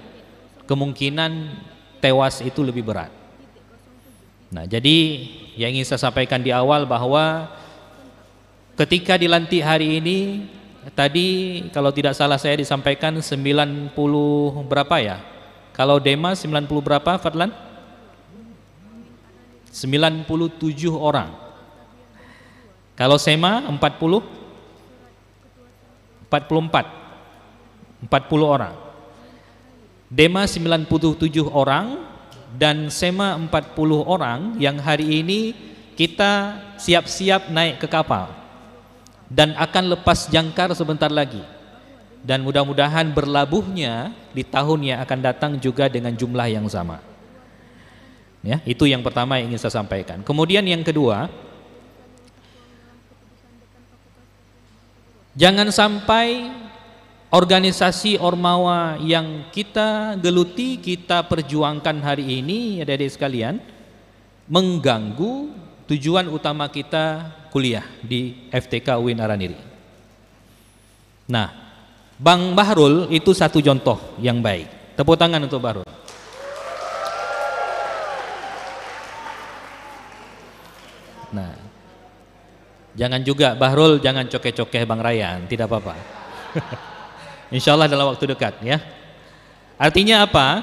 Speaker 9: kemungkinan tewas itu lebih berat. Nah, jadi yang ingin saya sampaikan di awal bahwa ketika dilantik hari ini tadi kalau tidak salah saya disampaikan 90 berapa ya? Kalau Dema 90 berapa Fadlan? 97 orang. Kalau SEMA 40 44 40 orang. Dema 97 orang dan SEMA 40 orang yang hari ini kita siap-siap naik ke kapal dan akan lepas jangkar sebentar lagi dan mudah-mudahan berlabuhnya di tahun yang akan datang juga dengan jumlah yang sama. Ya, itu yang pertama yang ingin saya sampaikan. Kemudian yang kedua, jangan sampai organisasi ormawa yang kita geluti, kita perjuangkan hari ini, adik-adik sekalian, mengganggu tujuan utama kita kuliah di FTK UIN Araniri. Nah, Bang Bahrul itu satu contoh yang baik. Tepuk tangan untuk Bahrul. Nah, jangan juga Bahrul jangan cokeh-cokeh Bang Rayan, tidak apa-apa. Insya Allah dalam waktu dekat ya. Artinya apa?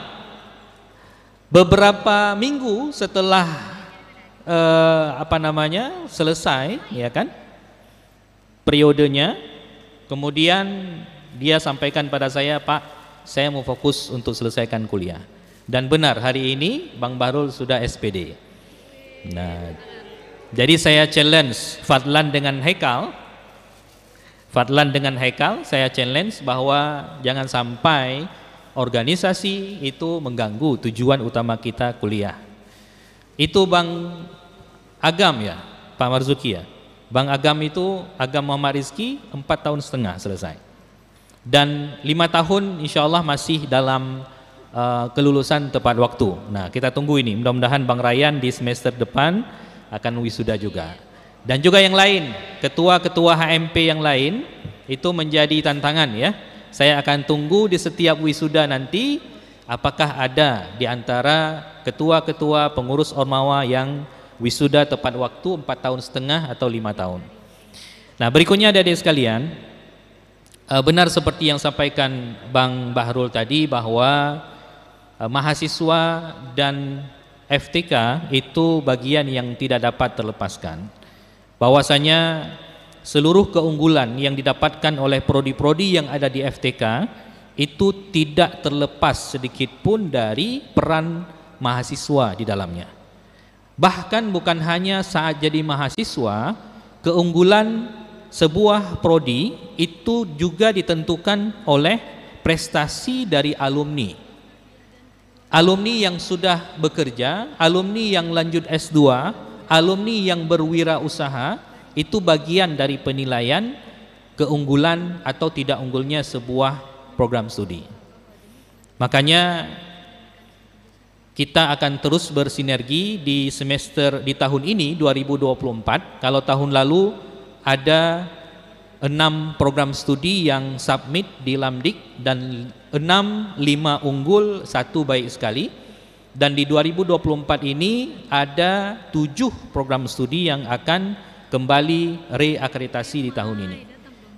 Speaker 9: Beberapa minggu setelah eh, apa namanya selesai, ya kan? Periodenya, kemudian dia sampaikan pada saya, Pak, saya mau fokus untuk selesaikan kuliah. Dan benar hari ini Bang Bahrul sudah SPD. Nah, jadi saya challenge Fadlan dengan Haikal Fadlan dengan Haikal saya challenge bahwa jangan sampai organisasi itu mengganggu tujuan utama kita kuliah. Itu Bang Agam ya, Pak Marzuki ya. Bang Agam itu Agam Muhammad Rizki empat tahun setengah selesai. Dan lima tahun insya Allah masih dalam uh, kelulusan tepat waktu. Nah kita tunggu ini, mudah-mudahan Bang Ryan di semester depan akan wisuda juga. Dan juga yang lain, ketua-ketua HMP yang lain itu menjadi tantangan ya. Saya akan tunggu di setiap wisuda nanti apakah ada di antara ketua-ketua pengurus Ormawa yang wisuda tepat waktu 4 tahun setengah atau lima tahun. Nah berikutnya ada adik sekalian, eh, benar seperti yang sampaikan Bang Bahrul tadi bahwa eh, mahasiswa dan FTK itu bagian yang tidak dapat terlepaskan. Bahwasanya seluruh keunggulan yang didapatkan oleh prodi-prodi yang ada di FTK itu tidak terlepas sedikit pun dari peran mahasiswa di dalamnya. Bahkan bukan hanya saat jadi mahasiswa, keunggulan sebuah prodi itu juga ditentukan oleh prestasi dari alumni alumni yang sudah bekerja, alumni yang lanjut S2, alumni yang berwirausaha itu bagian dari penilaian keunggulan atau tidak unggulnya sebuah program studi. Makanya kita akan terus bersinergi di semester di tahun ini 2024. Kalau tahun lalu ada enam program studi yang submit di Lamdik dan enam lima unggul satu baik sekali. Dan di 2024 ini ada tujuh program studi yang akan kembali reakreditasi di tahun ini.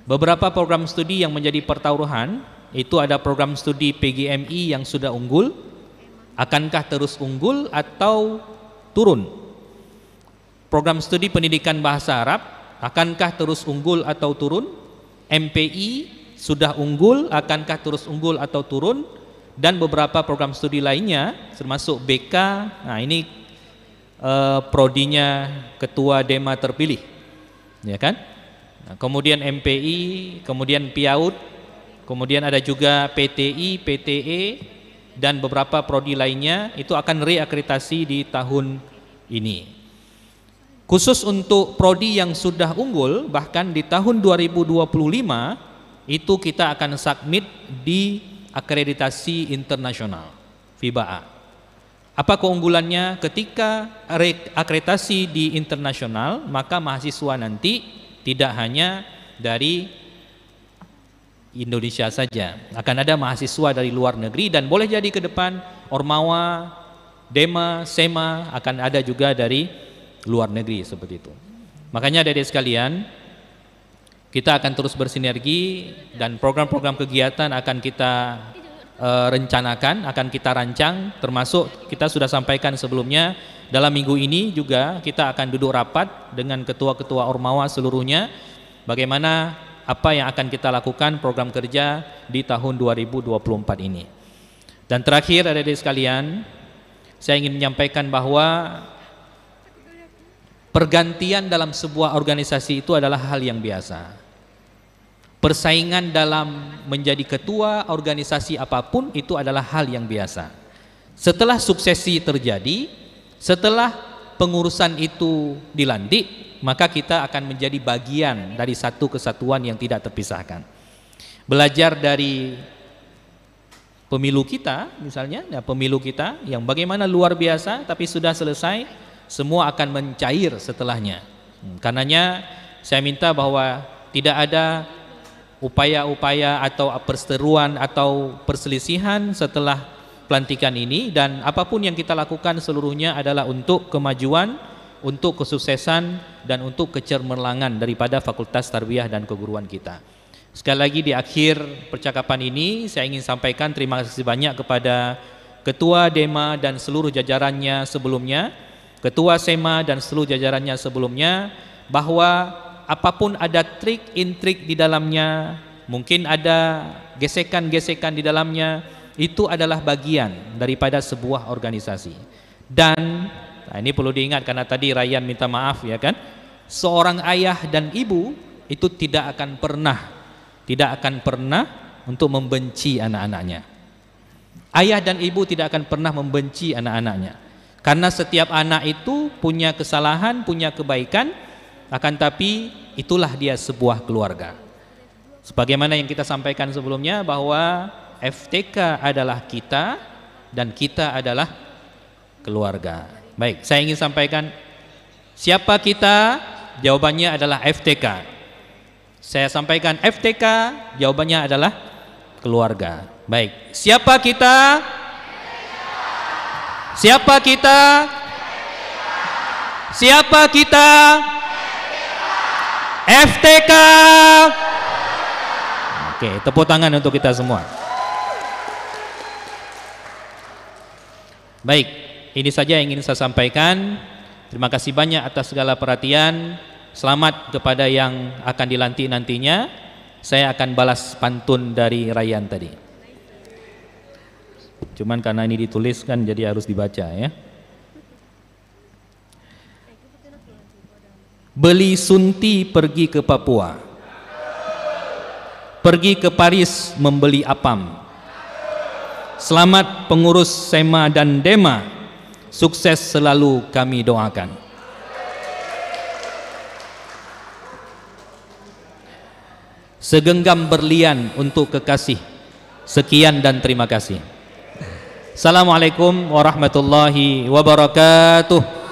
Speaker 9: Beberapa program studi yang menjadi pertaruhan itu ada program studi PGMI yang sudah unggul, akankah terus unggul atau turun? Program studi pendidikan bahasa Arab akankah terus unggul atau turun? MPI sudah unggul, akankah terus unggul atau turun? Dan beberapa program studi lainnya termasuk BK, nah ini eh, prodinya ketua Dema terpilih. Ya kan? Nah, kemudian MPI, kemudian PIAUD, kemudian ada juga PTI, PTE dan beberapa prodi lainnya itu akan reakreditasi di tahun ini. Khusus untuk prodi yang sudah unggul bahkan di tahun 2025 itu kita akan submit di akreditasi internasional FIBA. Apa keunggulannya? Ketika akreditasi di internasional, maka mahasiswa nanti tidak hanya dari Indonesia saja. Akan ada mahasiswa dari luar negeri dan boleh jadi ke depan Ormawa, Dema, Sema akan ada juga dari luar negeri seperti itu. Makanya dari sekalian, kita akan terus bersinergi dan program-program kegiatan akan kita uh, rencanakan, akan kita rancang termasuk kita sudah sampaikan sebelumnya dalam minggu ini juga kita akan duduk rapat dengan ketua-ketua Ormawa seluruhnya bagaimana apa yang akan kita lakukan program kerja di tahun 2024 ini. Dan terakhir ada di sekalian, saya ingin menyampaikan bahwa pergantian dalam sebuah organisasi itu adalah hal yang biasa. Persaingan dalam menjadi ketua organisasi apa pun itu adalah hal yang biasa. Setelah suksesi terjadi, setelah pengurusan itu dilantik, maka kita akan menjadi bagian dari satu kesatuan yang tidak terpisahkan. Belajar dari pemilu kita misalnya, ya pemilu kita yang bagaimana luar biasa tapi sudah selesai, semua akan mencair setelahnya. Hmm, karenanya saya minta bahwa tidak ada upaya-upaya atau perseteruan atau perselisihan setelah pelantikan ini dan apa pun yang kita lakukan seluruhnya adalah untuk kemajuan, untuk kesuksesan dan untuk kecermerlangan daripada Fakultas Tarbiyah dan Keguruan kita. Sekali lagi di akhir percakapan ini saya ingin sampaikan terima kasih banyak kepada Ketua Dema dan seluruh jajarannya sebelumnya, Ketua Sema dan seluruh jajarannya sebelumnya bahwa apa pun ada trik intrik di dalamnya, mungkin ada gesekan-gesekan di dalamnya, itu adalah bagian daripada sebuah organisasi. Dan nah ini perlu diingat karena tadi Ryan minta maaf ya kan, seorang ayah dan ibu itu tidak akan pernah tidak akan pernah untuk membenci anak-anaknya. Ayah dan ibu tidak akan pernah membenci anak-anaknya. Karena setiap anak itu punya kesalahan, punya kebaikan, akan tapi itulah dia sebuah keluarga. Sebagaimana yang kita sampaikan sebelumnya bahwa FTK adalah kita dan kita adalah keluarga. Baik, saya ingin sampaikan siapa kita? Jawabannya adalah FTK. Saya sampaikan FTK, jawabannya adalah keluarga. Baik, siapa kita? Siapa kita? Siapa kita? FTK. Oke, tepuk tangan untuk kita semua. Baik, ini saja yang ingin saya sampaikan. Terima kasih banyak atas segala perhatian. Selamat kepada yang akan dilantik nantinya. Saya akan balas pantun dari Rayan tadi. Cuman karena ini ditulis kan jadi harus dibaca ya. Beli Sunti pergi ke Papua. Pergi ke Paris membeli apam. Selamat pengurus SEMA dan DEMA. Sukses selalu kami doakan. Segenggam berlian untuk kekasih. Sekian dan terima kasih. Assalamualaikum warahmatullahi wabarakatuh.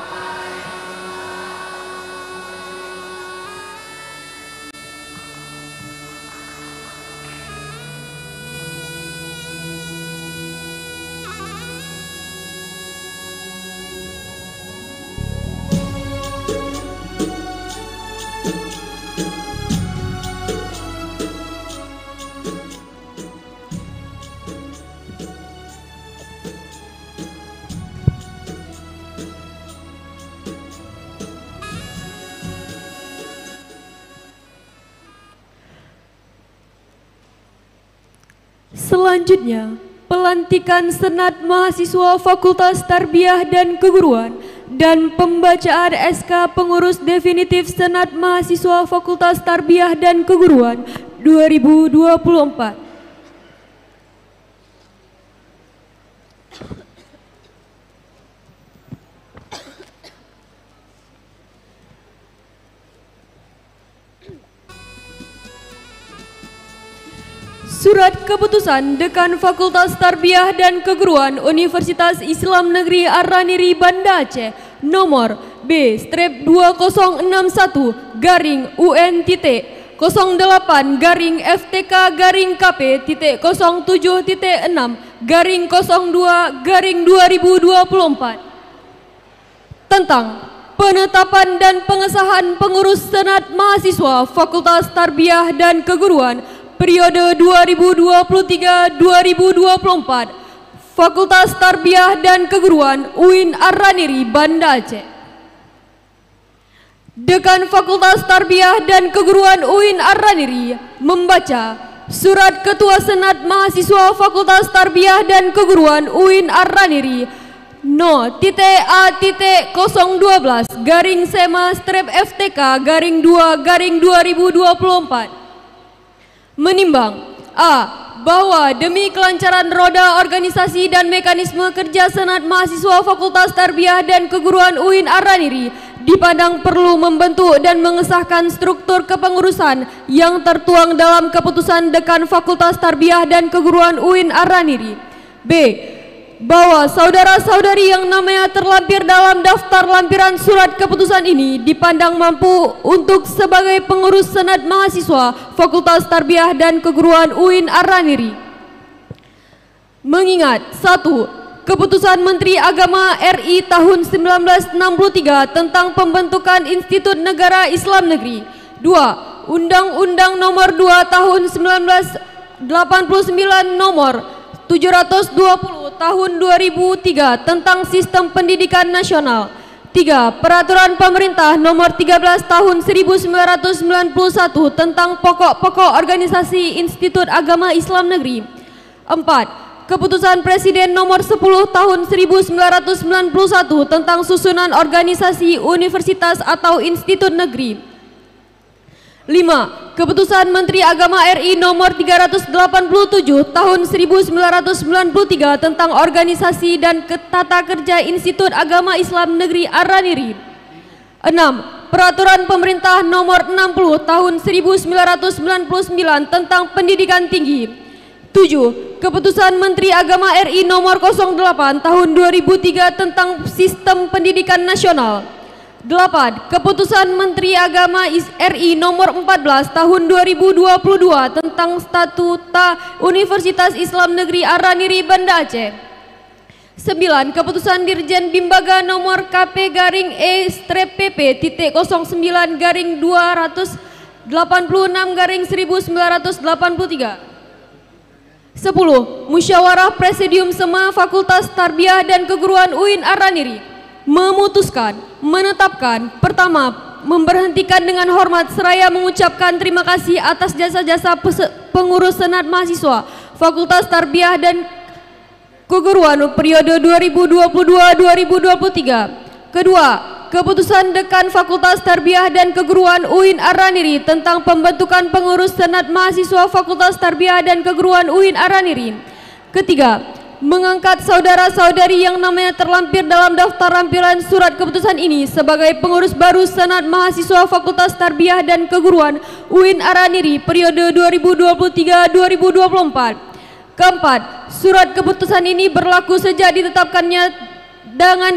Speaker 2: Selanjutnya, pelantikan Senat Mahasiswa Fakultas Tarbiyah dan Keguruan dan pembacaan SK Pengurus Definitif Senat Mahasiswa Fakultas Tarbiyah dan Keguruan 2024. Surat Keputusan Dekan Fakultas Tarbiyah dan Keguruan Universitas Islam Negeri Ar-Raniri Banda Aceh nomor B strip 2061 garing UN titik 08 garing FTK garing KP titik 07 titik 6 garing 02 garing 2024 tentang penetapan dan pengesahan pengurus senat mahasiswa Fakultas Tarbiyah dan Keguruan periode 2023-2024 Fakultas Tarbiyah dan Keguruan UIN Ar-Raniri Banda Aceh. Dekan Fakultas Tarbiyah dan Keguruan UIN Ar-Raniri membaca Surat Ketua Senat Mahasiswa Fakultas Tarbiyah dan Keguruan UIN Ar-Raniri No titik A titik 012 garing SEMA strip FTK garing 2 garing 2024 Menimbang A. Bahwa demi kelancaran roda organisasi dan mekanisme kerja Senat Mahasiswa Fakultas Tarbiyah dan Keguruan UIN Ar-Raniri dipandang perlu membentuk dan mengesahkan struktur kepengurusan yang tertuang dalam keputusan Dekan Fakultas Tarbiyah dan Keguruan UIN Ar-Raniri. B bahwa saudara-saudari yang namanya terlampir dalam daftar lampiran surat keputusan ini dipandang mampu untuk sebagai pengurus senat mahasiswa Fakultas Tarbiyah dan Keguruan UIN Ar-Raniri. Mengingat satu, Keputusan Menteri Agama RI tahun 1963 tentang pembentukan Institut Negara Islam Negeri. Dua, Undang-Undang Nomor 2 Tahun 1989 Nomor 720 tahun 2003 tentang Sistem Pendidikan Nasional 3. Peraturan Pemerintah Nomor 13 Tahun 1991 tentang Pokok-pokok Organisasi Institut Agama Islam Negeri 4. Keputusan Presiden Nomor 10 Tahun 1991 tentang Susunan Organisasi Universitas atau Institut Negeri 5. Keputusan Menteri Agama RI nomor 387 tahun 1993 tentang organisasi dan tata kerja Institut Agama Islam Negeri Ar-Raniri. 6. Peraturan Pemerintah nomor 60 tahun 1999 tentang pendidikan tinggi. 7. Keputusan Menteri Agama RI nomor 08 tahun 2003 tentang sistem pendidikan nasional. 8. Keputusan Menteri Agama RI nomor 14 tahun 2022 tentang Statuta Universitas Islam Negeri Araniri Banda Aceh. 9. Keputusan Dirjen Bimbaga nomor KP garing E strep PP titik 09 garing 286 garing 1983. 10. Musyawarah Presidium Sema Fakultas Tarbiyah dan Keguruan UIN Araniri memutuskan, menetapkan, pertama, memberhentikan dengan hormat seraya mengucapkan terima kasih atas jasa-jasa pengurus senat mahasiswa Fakultas Tarbiyah dan Keguruan periode 2022-2023. Kedua, keputusan Dekan Fakultas Tarbiyah dan Keguruan UIN Ar-Raniri tentang pembentukan pengurus senat mahasiswa Fakultas Tarbiyah dan Keguruan UIN Ar-Raniri. Ketiga, mengangkat saudara-saudari yang namanya terlampir dalam daftar lampiran surat keputusan ini sebagai pengurus baru Senat Mahasiswa Fakultas Tarbiyah dan Keguruan UIN Araniri periode 2023-2024. Keempat, surat keputusan ini berlaku sejak ditetapkannya dengan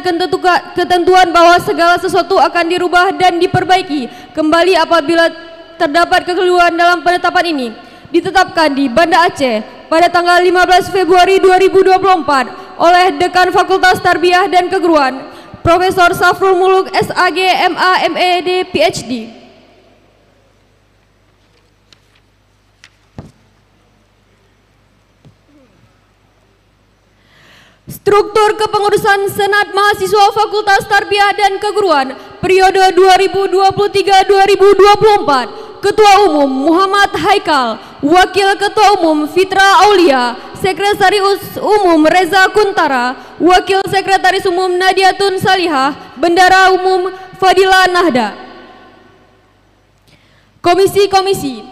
Speaker 2: ketentuan bahwa segala sesuatu akan dirubah dan diperbaiki kembali apabila terdapat kekeliruan dalam penetapan ini ditetapkan di Banda Aceh pada tanggal 15 Februari 2024 oleh Dekan Fakultas Tarbiyah dan Keguruan Profesor Safrul Muluk SAG MA MED PhD Struktur kepengurusan Senat Mahasiswa Fakultas Tarbiyah dan Keguruan periode 2023-2024 Ketua Umum Muhammad Haikal Wakil Ketua Umum Fitra Aulia Sekretaris Umum Reza Kuntara Wakil Sekretaris Umum Nadiatun Salihah Bendara Umum Fadila Nahda. Komisi-komisi.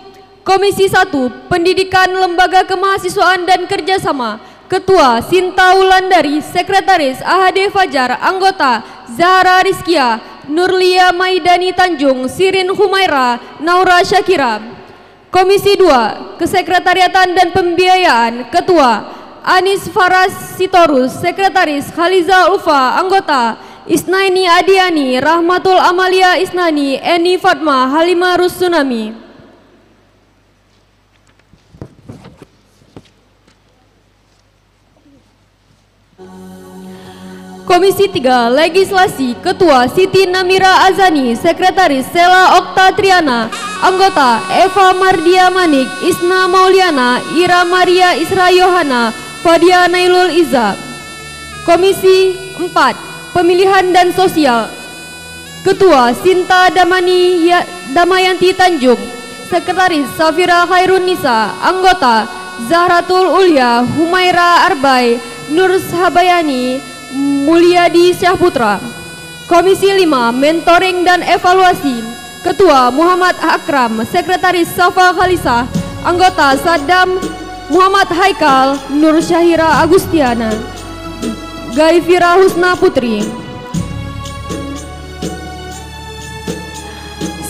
Speaker 2: Komisi 1 Pendidikan Lembaga Kemahasiswaan dan Kerjasama Ketua Sinta Wulandari, Sekretaris AHD Fajar, Anggota Zahra Rizkia, Nurlia Maidani Tanjung, Sirin Humaira, Naura Syakira. Komisi 2, Kesekretariatan dan Pembiayaan, Ketua Anis Faras Sitorus, Sekretaris Khaliza Ulfa, Anggota Isnaini Adiani, Rahmatul Amalia Isnani, Eni Fatma, Halimah Rusunami. Komisi 3 Legislasi Ketua Siti Namira Azani Sekretaris Sela Okta Triana Anggota Eva Mardia Manik Isna Mauliana Ira Maria Isra Yohana Fadia Nailul Iza Komisi 4 Pemilihan dan Sosial Ketua Sinta Damani ya, Damayanti Tanjung Sekretaris Safira Khairun Nisa Anggota Zahratul Ulya Humaira Arbai Nur Sahabayani Mulyadi Syahputra Komisi 5 Mentoring dan Evaluasi. Ketua Muhammad Akram Sekretaris Safa Khalisa Anggota Saddam Muhammad Haikal Nur Syahira Agustiana. Gaifira Husna Putri.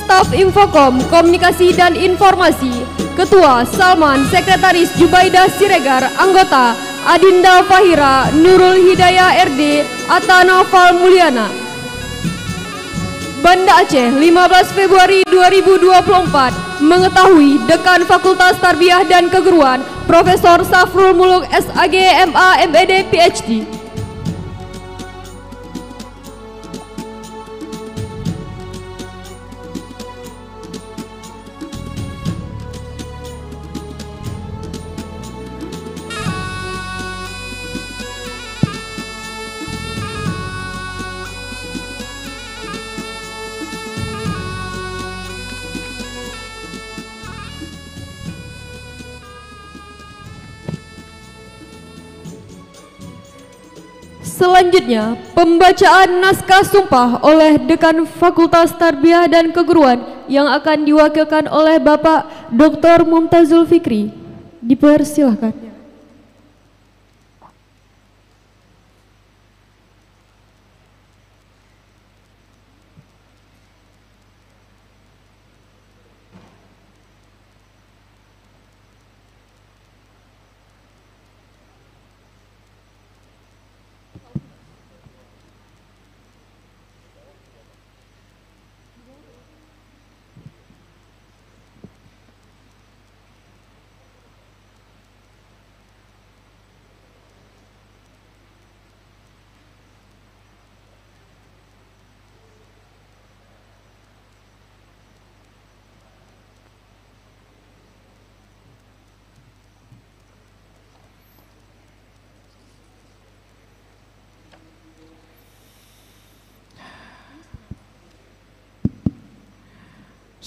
Speaker 2: Staf Infokom Komunikasi dan Informasi. Ketua Salman Sekretaris Jubaidah Siregar Anggota Adinda Fahira, Nurul Hidayah RD, Atana Fal Mulyana. Banda Aceh 15 Februari 2024 mengetahui Dekan Fakultas Tarbiyah dan Keguruan Profesor Safrul Muluk SAG MA MED PhD Selanjutnya, pembacaan naskah sumpah oleh Dekan Fakultas Tarbiyah dan Keguruan yang akan diwakilkan oleh Bapak Dr. Mumtazul Fikri. Dipersilahkan.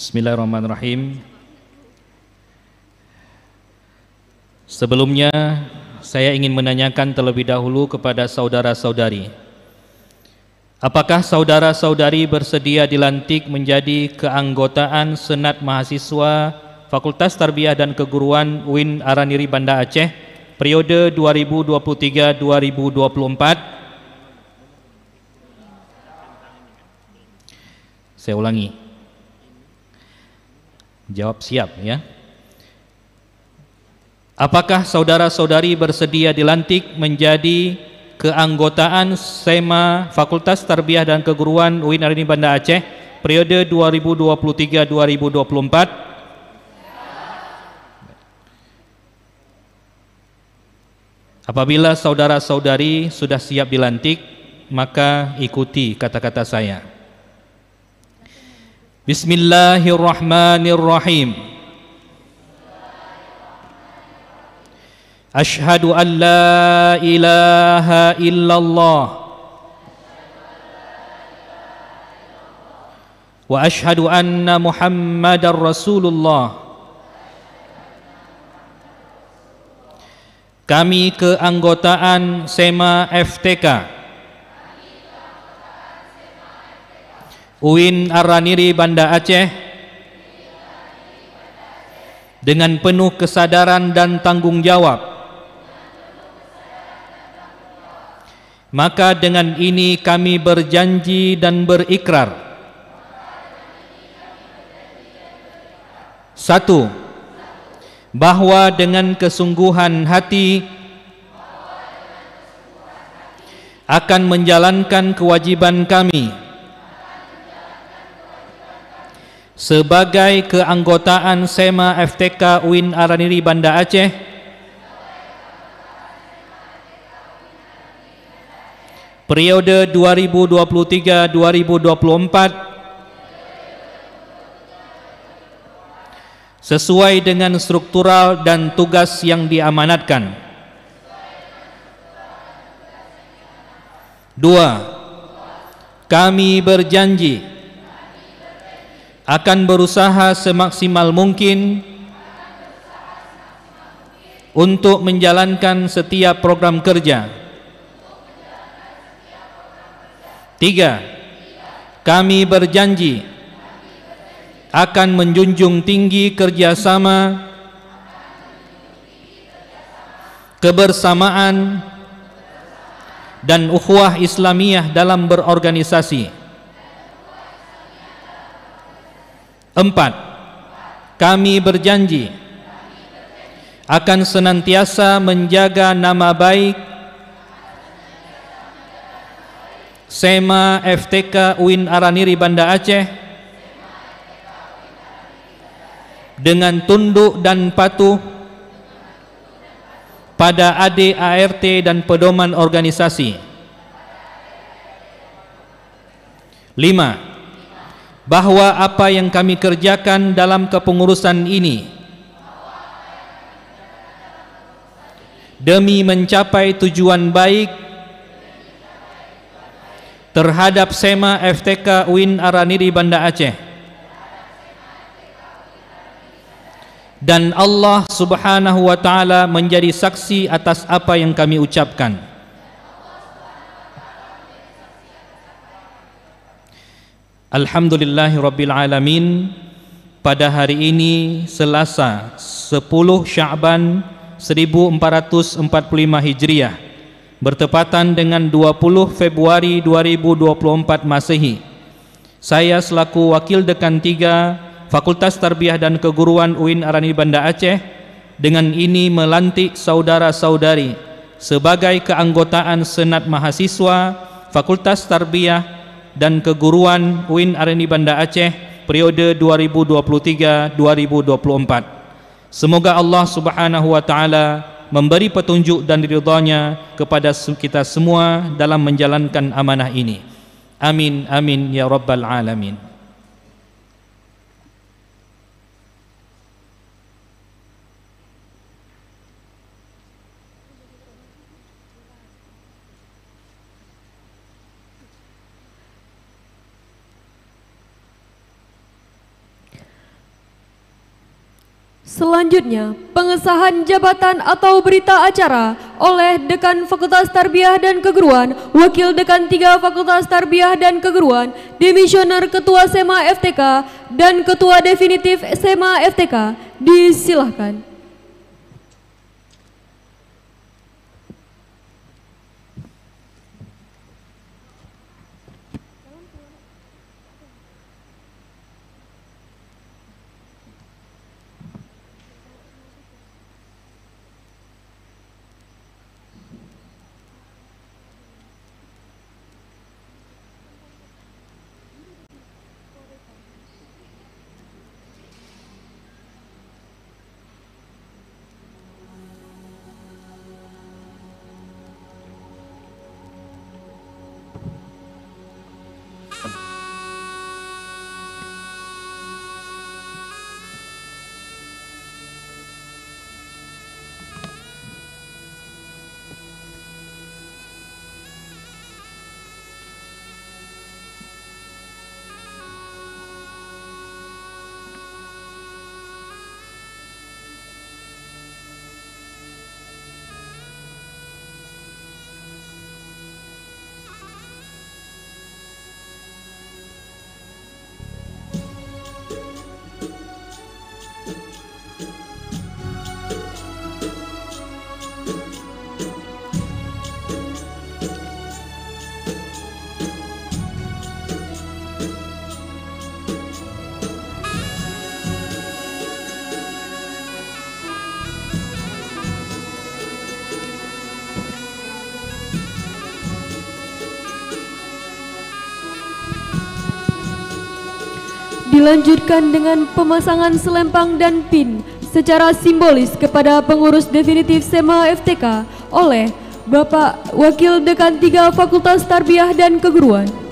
Speaker 9: Bismillahirrahmanirrahim. Sebelumnya saya ingin menanyakan terlebih dahulu kepada saudara-saudari. Apakah saudara-saudari bersedia dilantik menjadi keanggotaan Senat Mahasiswa Fakultas Tarbiyah dan Keguruan UIN Araniri Banda Aceh periode 2023-2024 Saya ulangi. Jawab siap ya. Apakah saudara-saudari bersedia dilantik menjadi keanggotaan SEMA Fakultas Tarbiyah dan Keguruan UIN Arini Banda Aceh periode 2023-2024? Apabila saudara-saudari sudah siap dilantik, maka ikuti kata-kata saya. Bismillahirrahmanirrahim. Ashhadu an la ilaha illallah wa ashhadu anna Muhammadar Rasulullah. Kami keanggotaan SEMA FTK UIN Araniri Banda Aceh. Dengan penuh kesadaran dan tanggung jawab. Maka dengan ini kami berjanji dan berikrar. Satu bahwa dengan kesungguhan hati akan menjalankan kewajiban kami sebagai keanggotaan SEMA FTK UIN Araniri Banda Aceh periode 2023-2024 sesuai dengan struktural dan tugas yang diamanatkan. Dua, kami berjanji akan berusaha semaksimal mungkin untuk menjalankan setiap program kerja. Tiga, kami berjanji akan menjunjung tinggi kerjasama kebersamaan dan ukhuwah Islamiyah dalam berorganisasi. Empat, kami berjanji akan senantiasa menjaga nama baik SEMA FTK UIN Araniri Banda Aceh dengan tunduk dan patuh pada ADART dan pedoman organisasi. Lima, bahwa apa yang kami kerjakan dalam kepengurusan ini demi mencapai tujuan baik terhadap SEMA FTK UIN Araniri Banda Aceh dan Allah Subhanahu wa taala menjadi saksi atas apa yang kami ucapkan. Alhamdulillahirabbil alamin pada hari ini Selasa 10 Syaban 1445 Hijriah bertepatan dengan 20 Februari 2024 Masehi. Saya selaku wakil dekan 3 Fakultas Tarbiyah dan Keguruan UIN Arani Banda Aceh dengan ini melantik saudara-saudari sebagai keanggotaan Senat Mahasiswa Fakultas Tarbiyah dan Keguruan UIN Arani Banda Aceh periode 2023-2024. Semoga Allah Subhanahu wa taala memberi petunjuk dan ridhanya kepada kita semua dalam menjalankan amanah ini. Amin amin ya rabbal alamin.
Speaker 2: Selanjutnya, pengesahan jabatan atau berita acara oleh Dekan Fakultas Tarbiyah dan Keguruan, Wakil Dekan 3 Fakultas Tarbiyah dan Keguruan, Demisioner Ketua SEMA FTK, dan Ketua Definitif SEMA FTK. Disilahkan. Dilanjutkan dengan pemasangan selempang dan pin secara simbolis kepada pengurus definitif SEMA FTK oleh Bapak Wakil Dekan 3 Fakultas Tarbiyah dan Keguruan.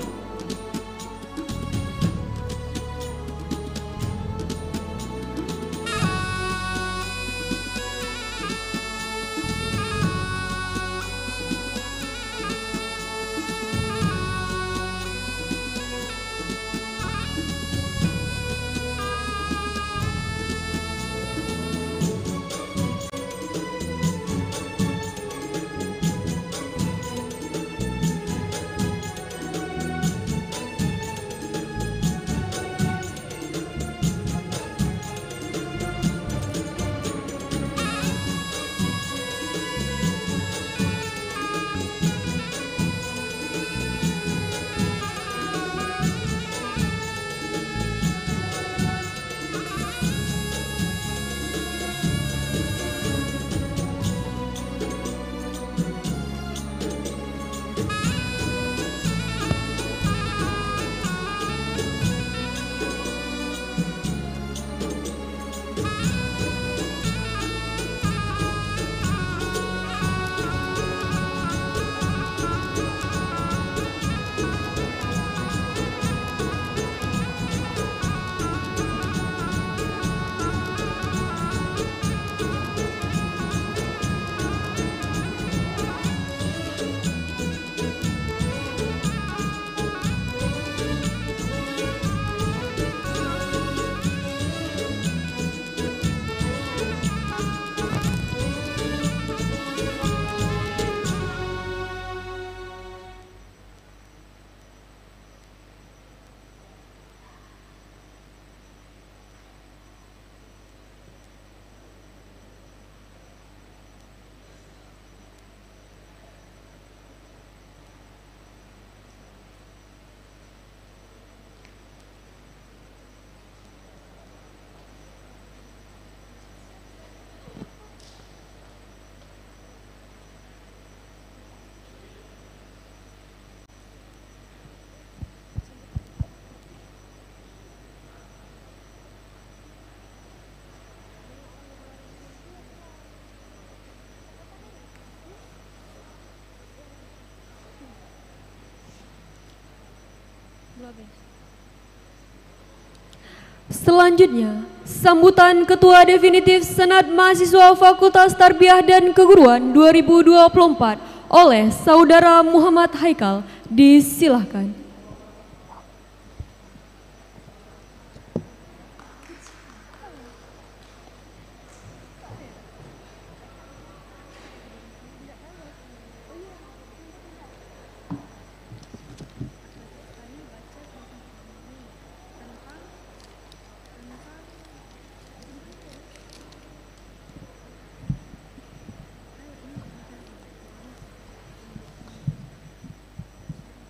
Speaker 2: Selanjutnya, sambutan Ketua Definitif Senat Mahasiswa Fakultas Tarbiyah dan Keguruan 2024 oleh Saudara Muhammad Haikal disilahkan.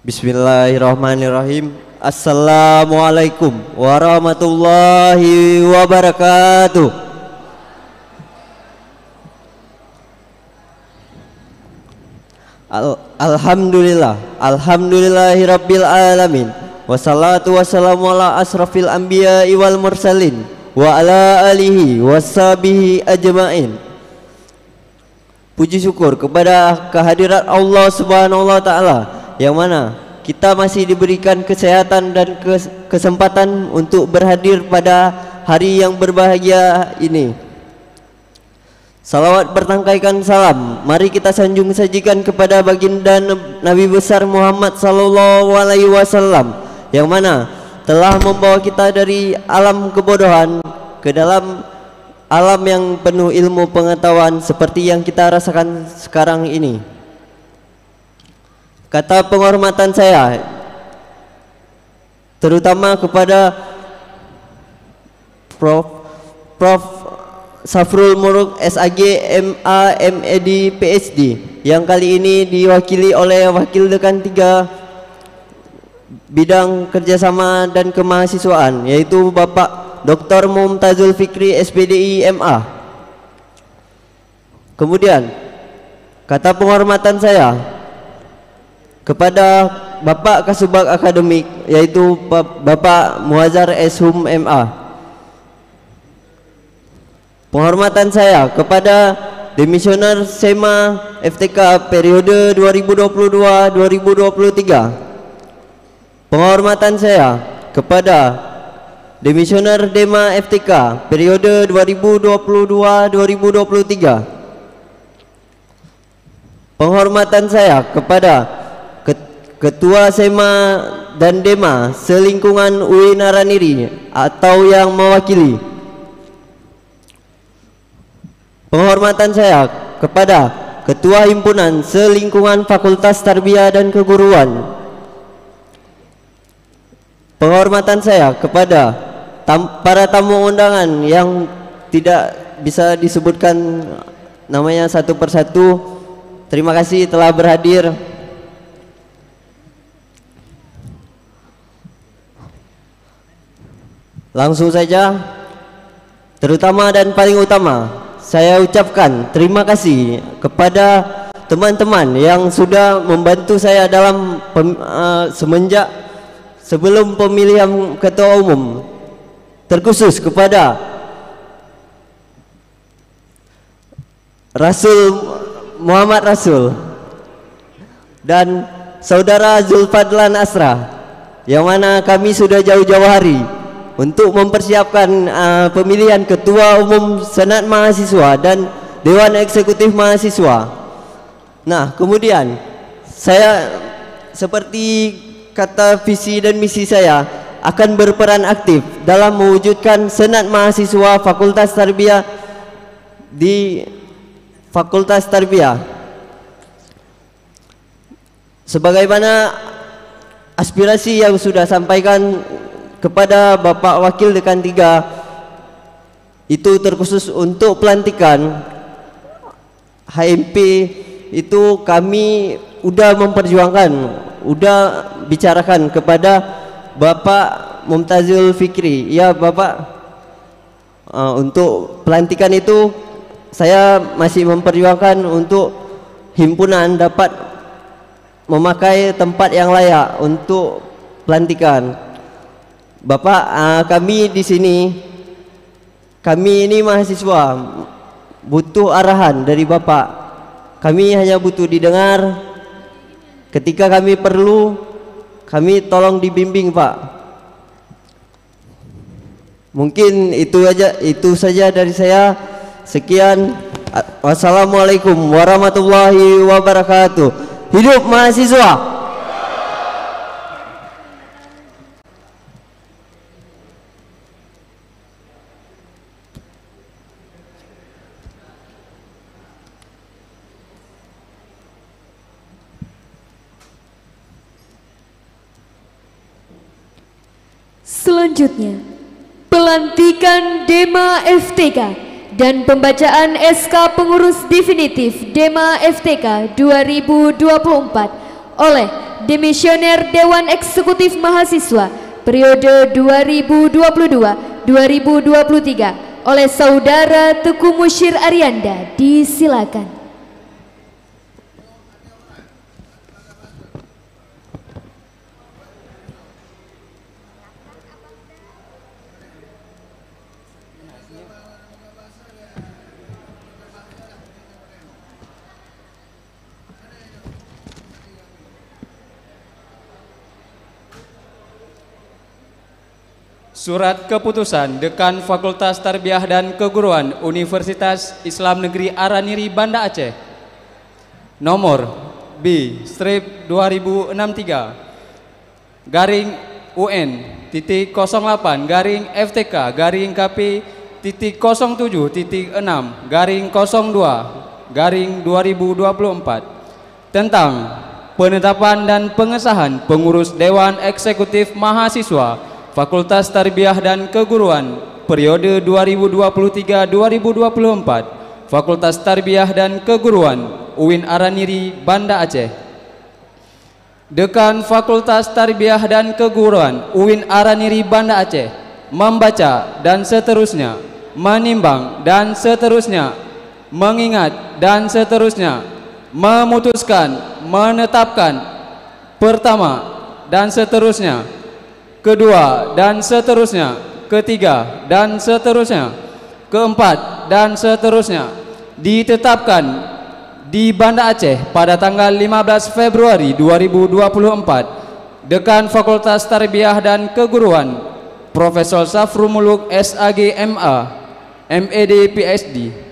Speaker 10: Bismillahirrahmanirrahim. Assalamualaikum warahmatullahi wabarakatuh. Al Alhamdulillah Alhamdulillahi Rabbil Alamin. Wassalatu wassalamu ala asrafil anbiya wal mursalin Wa ala alihi wassabihi ajma'in. Puji syukur kepada kehadirat Allah subhanahu wa ta'ala Yang mana kita masih diberikan kesehatan dan kesempatan untuk berhadir pada hari yang berbahagia ini Salawat bertangkaikan salam. Mari kita sanjung sajikan kepada baginda Nabi besar Muhammad sallallahu alaihi wasallam yang mana telah membawa kita dari alam kebodohan ke dalam alam yang penuh ilmu pengetahuan seperti yang kita rasakan sekarang ini. Kata penghormatan saya terutama kepada Prof Prof Safrul Muruk SAG MA MED PhD yang kali ini diwakili oleh wakil dekan tiga bidang kerjasama dan kemahasiswaan yaitu Bapak Dr. Mumtazul Fikri SPDI MA. Kemudian kata penghormatan saya kepada Bapak Kasubag Akademik yaitu Bap- Bapak Muazar S. Hum MA. Penghormatan saya kepada Demisioner SEMA FTK periode 2022-2023. Penghormatan saya kepada Demisioner DEMA FTK periode 2022-2023. Penghormatan saya kepada Ketua SEMA dan DEMA selingkungan UIN Araniri atau yang mewakili. Penghormatan saya kepada Ketua Himpunan Selingkungan Fakultas Tarbiyah dan Keguruan. Penghormatan saya kepada tam, para tamu undangan yang tidak bisa disebutkan namanya satu persatu. Terima kasih telah berhadir. Langsung saja, terutama dan paling utama, saya ucapkan terima kasih kepada teman-teman yang sudah membantu saya dalam pem, uh, semenjak sebelum pemilihan ketua umum. Terkhusus kepada Rasul Muhammad Rasul dan saudara Zulfadlan Asra yang mana kami sudah jauh-jauh hari untuk mempersiapkan uh, pemilihan ketua umum Senat Mahasiswa dan Dewan Eksekutif Mahasiswa. Nah, kemudian saya seperti kata visi dan misi saya akan berperan aktif dalam mewujudkan Senat Mahasiswa Fakultas Tarbiyah di Fakultas Tarbiyah. Sebagaimana aspirasi yang sudah sampaikan kepada Bapak Wakil Dekan 3 itu terkhusus untuk pelantikan HMP itu kami udah memperjuangkan, udah bicarakan kepada Bapak Mumtazul Fikri. Ya Bapak, uh, untuk pelantikan itu saya masih memperjuangkan untuk himpunan dapat memakai tempat yang layak untuk pelantikan. Bapak, uh, kami di sini, kami ini mahasiswa butuh arahan dari Bapak. Kami hanya butuh didengar. Ketika kami perlu, kami tolong dibimbing, Pak. Mungkin itu aja, itu saja dari saya. Sekian. Wassalamualaikum warahmatullahi wabarakatuh. Hidup mahasiswa.
Speaker 1: Selanjutnya, pelantikan Dema FTK dan pembacaan SK Pengurus Definitif Dema FTK 2024 oleh Demisioner Dewan Eksekutif Mahasiswa periode 2022-2023 oleh Saudara Teguh Musyir Arianda. Disilakan.
Speaker 4: Surat Keputusan Dekan Fakultas Tarbiyah dan Keguruan Universitas Islam Negeri Araniri Banda Aceh. Nomor B strip 2063 Garing UN titik 08 garing FTK garing KP titik 07 titik 6 garing 02 garing 2024 Tentang penetapan dan pengesahan pengurus Dewan Eksekutif Mahasiswa Fakultas Tarbiyah dan Keguruan periode 2023-2024 Fakultas Tarbiyah dan Keguruan UIN Araniri Banda Aceh. Dekan Fakultas Tarbiyah dan Keguruan UIN Araniri Banda Aceh membaca dan seterusnya menimbang dan seterusnya mengingat dan seterusnya memutuskan menetapkan pertama dan seterusnya, kedua dan seterusnya, ketiga dan seterusnya, keempat dan seterusnya ditetapkan di Banda Aceh pada tanggal 15 Februari 2024 Dekan Fakultas Tarbiyah dan Keguruan Profesor Safrul Muluk SAG MA MED PhD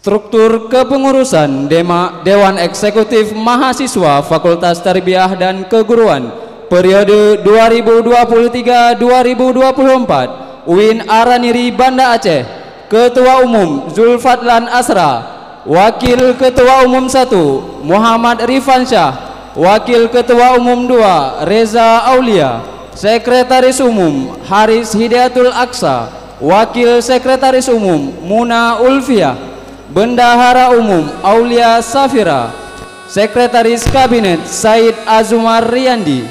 Speaker 4: Struktur kepengurusan Dema, Dewan Eksekutif Mahasiswa Fakultas Tarbiyah dan Keguruan periode 2023-2024 UIN Araniri Banda Aceh Ketua Umum Zulfadlan Asra Wakil Ketua Umum 1 Muhammad Rifan Syah Wakil Ketua Umum 2 Reza Aulia Sekretaris Umum Haris Hidayatul Aksa Wakil Sekretaris Umum Muna Ulfiah Bendahara Umum Aulia Safira Sekretaris Kabinet Said Azumar Riyandi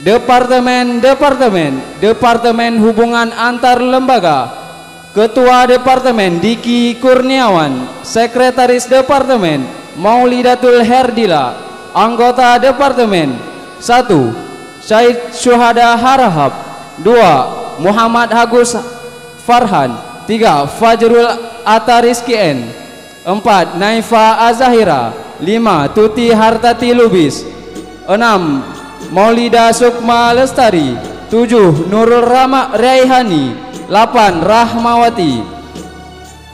Speaker 4: Departemen Departemen Hubungan Antar Lembaga Ketua Departemen Diki Kurniawan Sekretaris Departemen Maulidatul Herdila Anggota Departemen 1. Syed Syuhada Harahap 2. Muhammad Hagus Farhan 3. Fajrul Atariski N Empat, Naifa Azahira Lima, Tuti Hartati Lubis Enam, Maulida Sukma Lestari. Tujuh, Nurul Rama Raihani. Lapan, Rahmawati.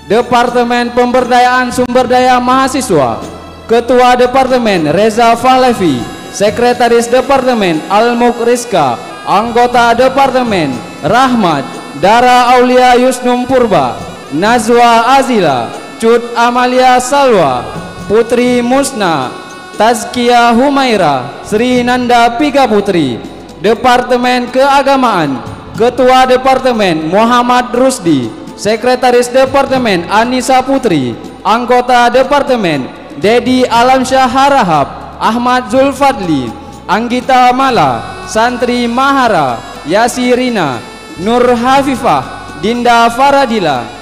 Speaker 4: Departemen Pemberdayaan Sumber Daya Mahasiswa. Ketua Departemen Reza Fahlevi Sekretaris Departemen Almuk Rizka. Anggota Departemen Rahmat Dara Aulia Yusnum Purba. Nazwa Azila Cut Amalia Salwa Putri Musna Tazkia Humaira Sri Nanda Pika Putri Departemen Keagamaan Ketua Departemen Muhammad Rusdi Sekretaris Departemen Anissa Putri Anggota Departemen Dedi Alamsyah Harahap Ahmad Zulfadli Anggita Mala Santri Mahara Yasirina Nur Hafifah Dinda Faradila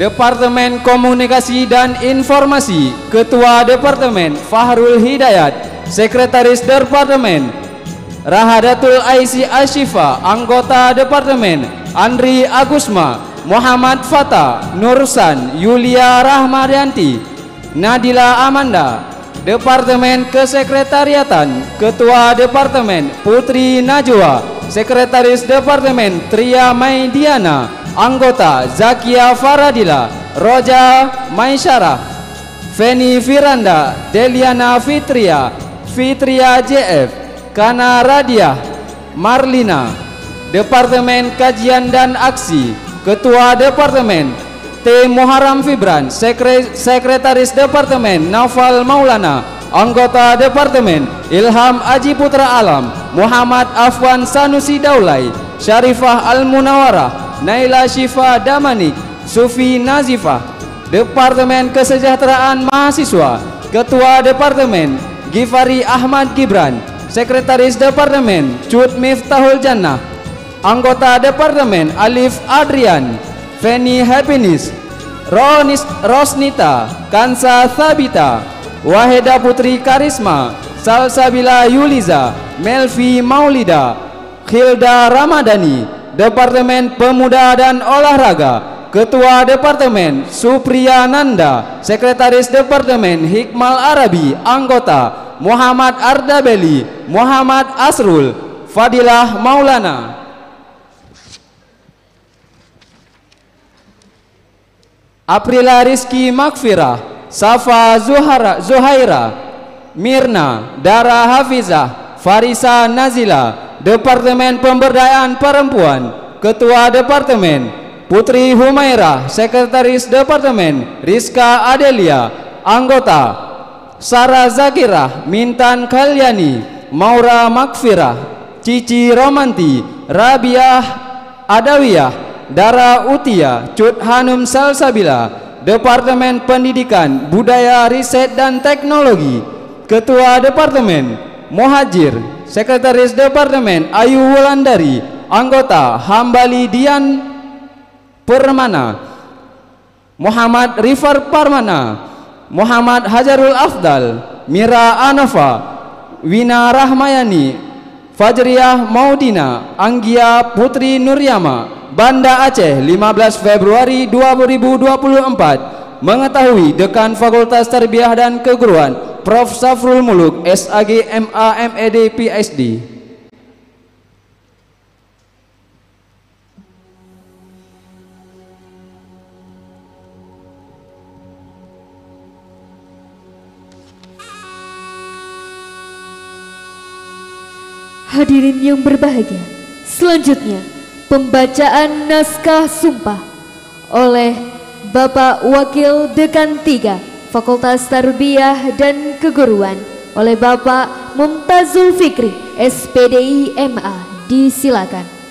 Speaker 4: Departemen Komunikasi dan Informasi Ketua Departemen Fahrul Hidayat Sekretaris Departemen Rahadatul Aisi Ashifa Anggota Departemen Andri Agusma Muhammad Fata Nursan Yulia Rahmadianti Nadila Amanda Departemen Kesekretariatan Ketua Departemen Putri Najwa Sekretaris Departemen Tria Maidiana Anggota Zakia Faradila Roja Maisyarah Feni Firanda Deliana Fitria Fitria JF Kana Radia Marlina Departemen Kajian dan Aksi Ketua Departemen T. Muharam Fibran Sekre Sekretaris Departemen Naufal Maulana Anggota Departemen Ilham Aji Putra Alam Muhammad Afwan Sanusi Daulay Syarifah Al-Munawarah Naila Syifa Damanik Sufi Nazifah Departemen Kesejahteraan Mahasiswa Ketua Departemen Gifari Ahmad Gibran Sekretaris Departemen Cut Miftahul Jannah Anggota Departemen Alif Adrian Feni Happiness Ronis, Rosnita Kansa Thabita Waheda Putri Karisma Salsabila Yuliza Melvi Maulida Hilda Ramadhani Departemen Pemuda dan Olahraga Ketua Departemen Supriyananda Sekretaris Departemen Hikmal Arabi Anggota Muhammad Ardabeli Muhammad Asrul Fadilah Maulana. Aprila Rizki Makfirah Safa Zuhara, Zuhaira Mirna Dara Hafizah Farisa Nazila Departemen Pemberdayaan Perempuan Ketua Departemen Putri Humaira Sekretaris Departemen Rizka Adelia Anggota Sarah Zakirah Mintan Kalyani Maura Makfirah Cici Romanti Rabiah Adawiyah Dara Utia Cut Hanum Salsabila Departemen Pendidikan Budaya Riset dan Teknologi Ketua Departemen Mohajir, Sekretaris Departemen Ayu Wulandari, anggota Hambali Dian Permana, Muhammad Rifar Parmana, Muhammad Hajarul Afdal, Mira Anafa, Wina Rahmayani, Fajriyah Maudina, Anggia Putri Nuryama, Banda Aceh 15 Februari 2024 mengetahui Dekan Fakultas Tarbiyah dan Keguruan Prof. Safrul Muluk SAG MA MED PhD
Speaker 1: Hadirin yang berbahagia, selanjutnya pembacaan naskah sumpah oleh Bapak Wakil Dekan 3 Fakultas Tarbiyah dan Keguruan oleh Bapak Mumtazul Fikri SPDI MA. Disilakan.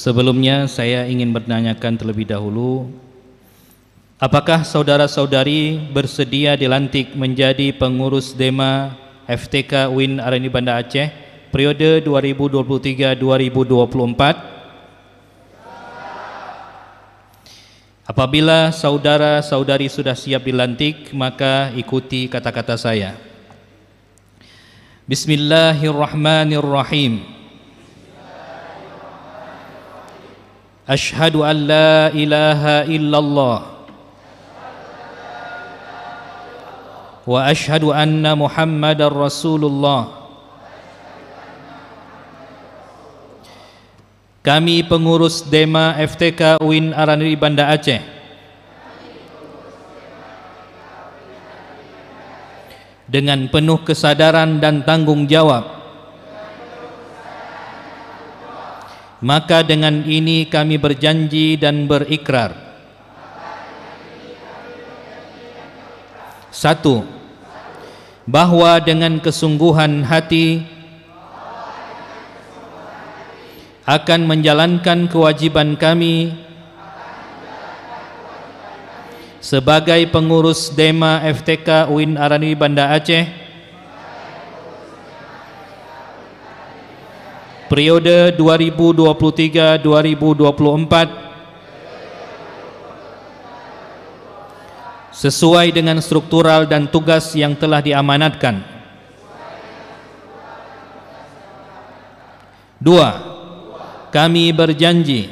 Speaker 9: Sebelumnya saya ingin bertanyakan terlebih dahulu Apakah saudara-saudari bersedia dilantik menjadi pengurus Dema FTK UIN Arani Banda Aceh periode 2023-2024? Apabila saudara-saudari sudah siap dilantik, maka ikuti kata-kata saya. Bismillahirrahmanirrahim. Ashhadu an la ilaha illallah wa ashhadu anna Muhammadar Rasulullah. Kami pengurus Dema FTK UIN Araniri Banda Aceh dengan penuh kesadaran dan tanggung jawab maka dengan ini kami berjanji dan berikrar. Satu bahwa dengan kesungguhan hati akan menjalankan kewajiban kami sebagai pengurus Dema FTK UIN Arani Banda Aceh periode 2023-2024 sesuai dengan struktural dan tugas yang telah diamanatkan. Dua, kami berjanji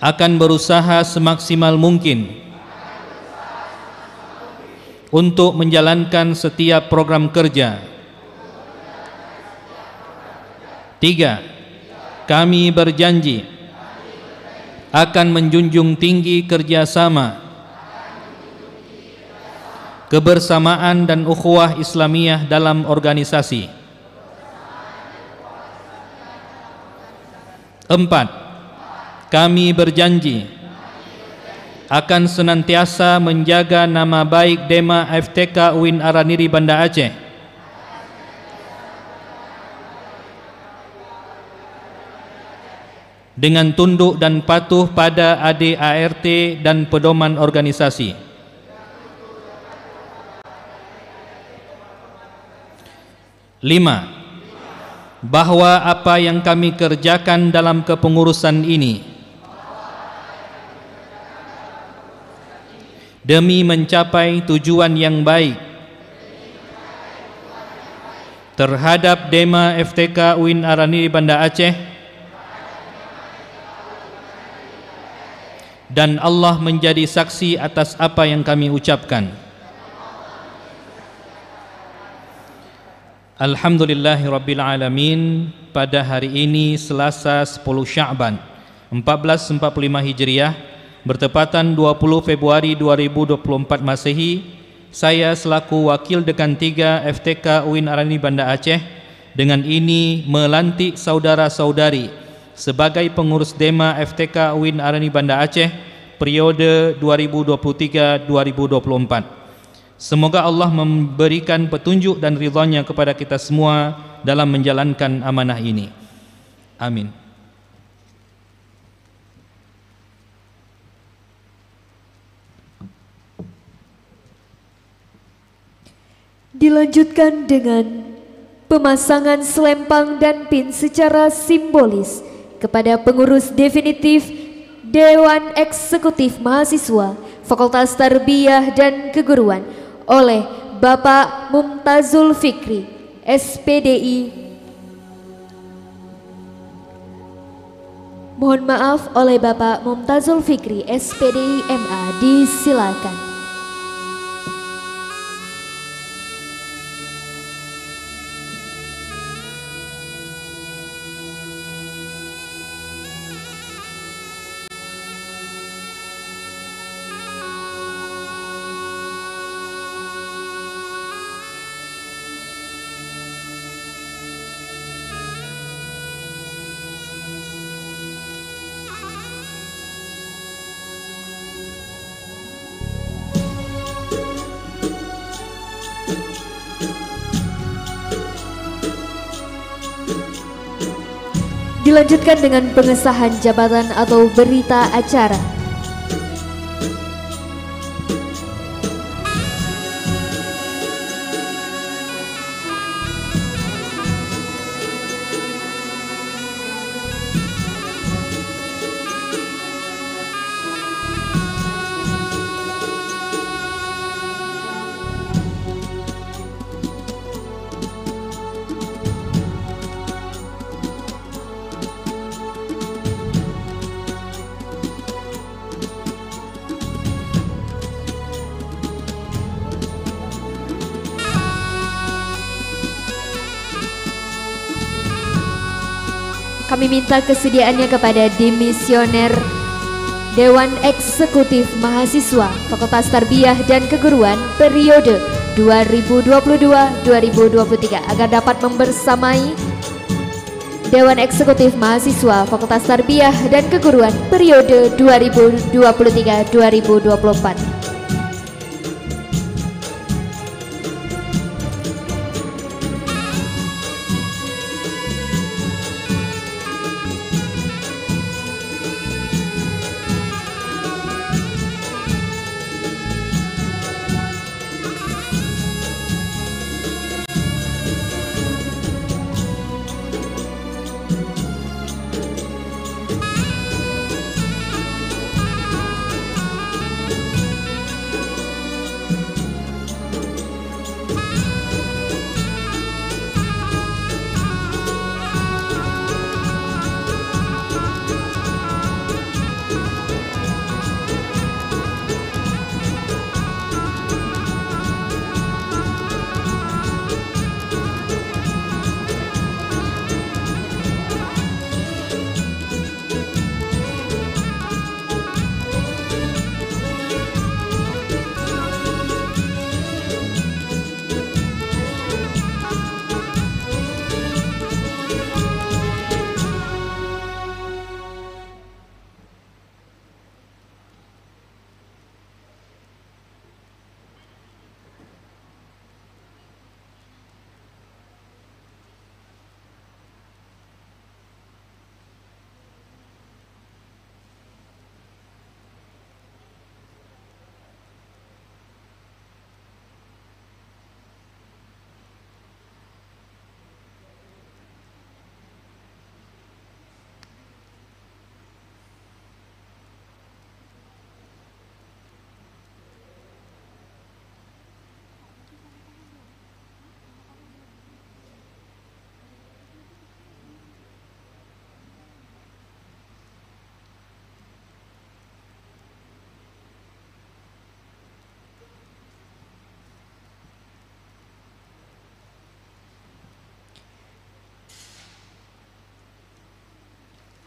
Speaker 9: akan berusaha semaksimal mungkin untuk menjalankan setiap program kerja. Tiga, kami berjanji akan menjunjung tinggi kerjasama, kebersamaan dan ukhuwah Islamiyah dalam organisasi. Empat, kami berjanji akan senantiasa menjaga nama baik Dema FTK UIN Araniri Banda Aceh dengan tunduk dan patuh pada ADART dan pedoman organisasi. Lima, bahwa apa yang kami kerjakan dalam kepengurusan ini demi mencapai tujuan yang baik terhadap Dema FTK UIN Arani Banda Aceh dan Allah menjadi saksi atas apa yang kami ucapkan. Alhamdulillahi alamin pada hari ini Selasa 10 Sya'ban 1445 Hijriah bertepatan 20 Februari 2024 Masehi saya selaku Wakil Dekan 3 FTK UIN Arani Banda Aceh dengan ini melantik saudara-saudari sebagai pengurus Dema FTK UIN Arani Banda Aceh periode 2023-2024. Semoga Allah memberikan petunjuk dan ridhonya kepada kita semua dalam menjalankan amanah ini. Amin.
Speaker 1: Dilanjutkan dengan pemasangan selempang dan pin secara simbolis kepada pengurus definitif Dewan Eksekutif Mahasiswa Fakultas Tarbiyah dan Keguruan oleh Bapak Mumtazul Fikri, SPDI. Mohon maaf oleh Bapak Mumtazul Fikri, SPDI MA, disilakan. Dilanjutkan dengan pengesahan jabatan atau berita acara. Kami minta kesediaannya kepada dimisioner Dewan Eksekutif Mahasiswa Fakultas Tarbiyah dan Keguruan periode 2022-2023 agar dapat membersamai Dewan Eksekutif Mahasiswa Fakultas Tarbiyah dan Keguruan periode 2023-2024.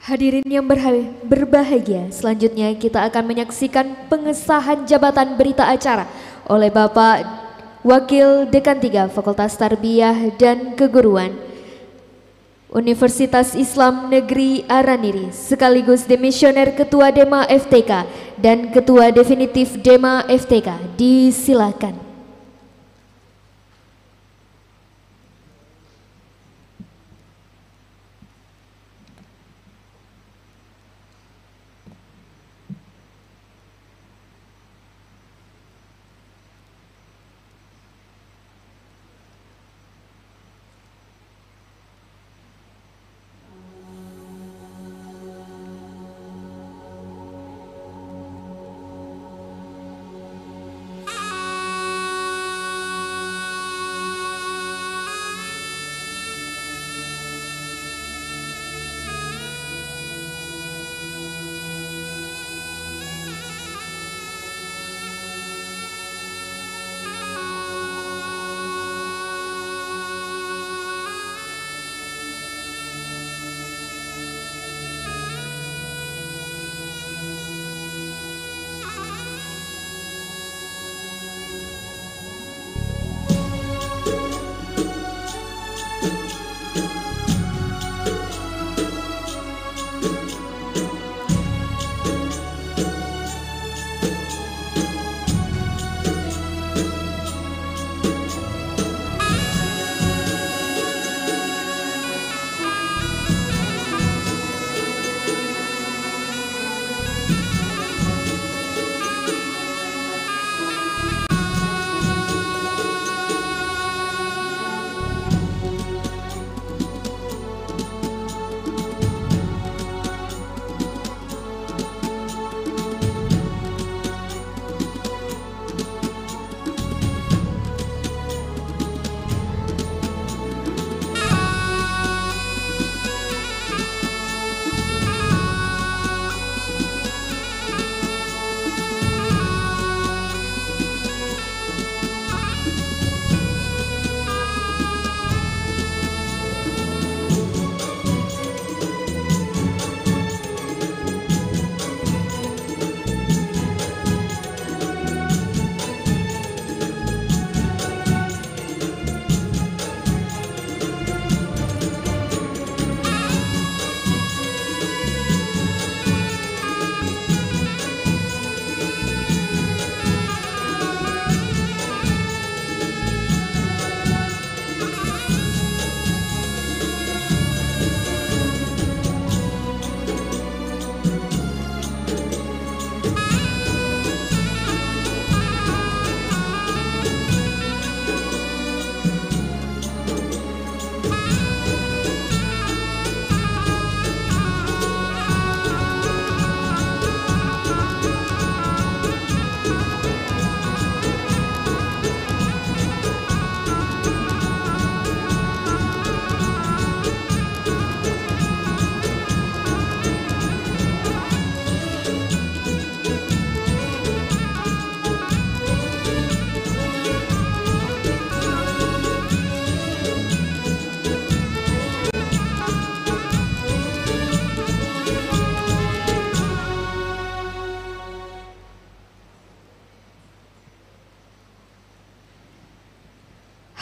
Speaker 1: Hadirin yang berbahagia, selanjutnya kita akan menyaksikan pengesahan jabatan berita acara oleh Bapak Wakil Dekan 3 Fakultas Tarbiyah dan Keguruan Universitas Islam Negeri Araniri sekaligus demisioner Ketua Dema FTK dan Ketua Definitif Dema FTK disilakan.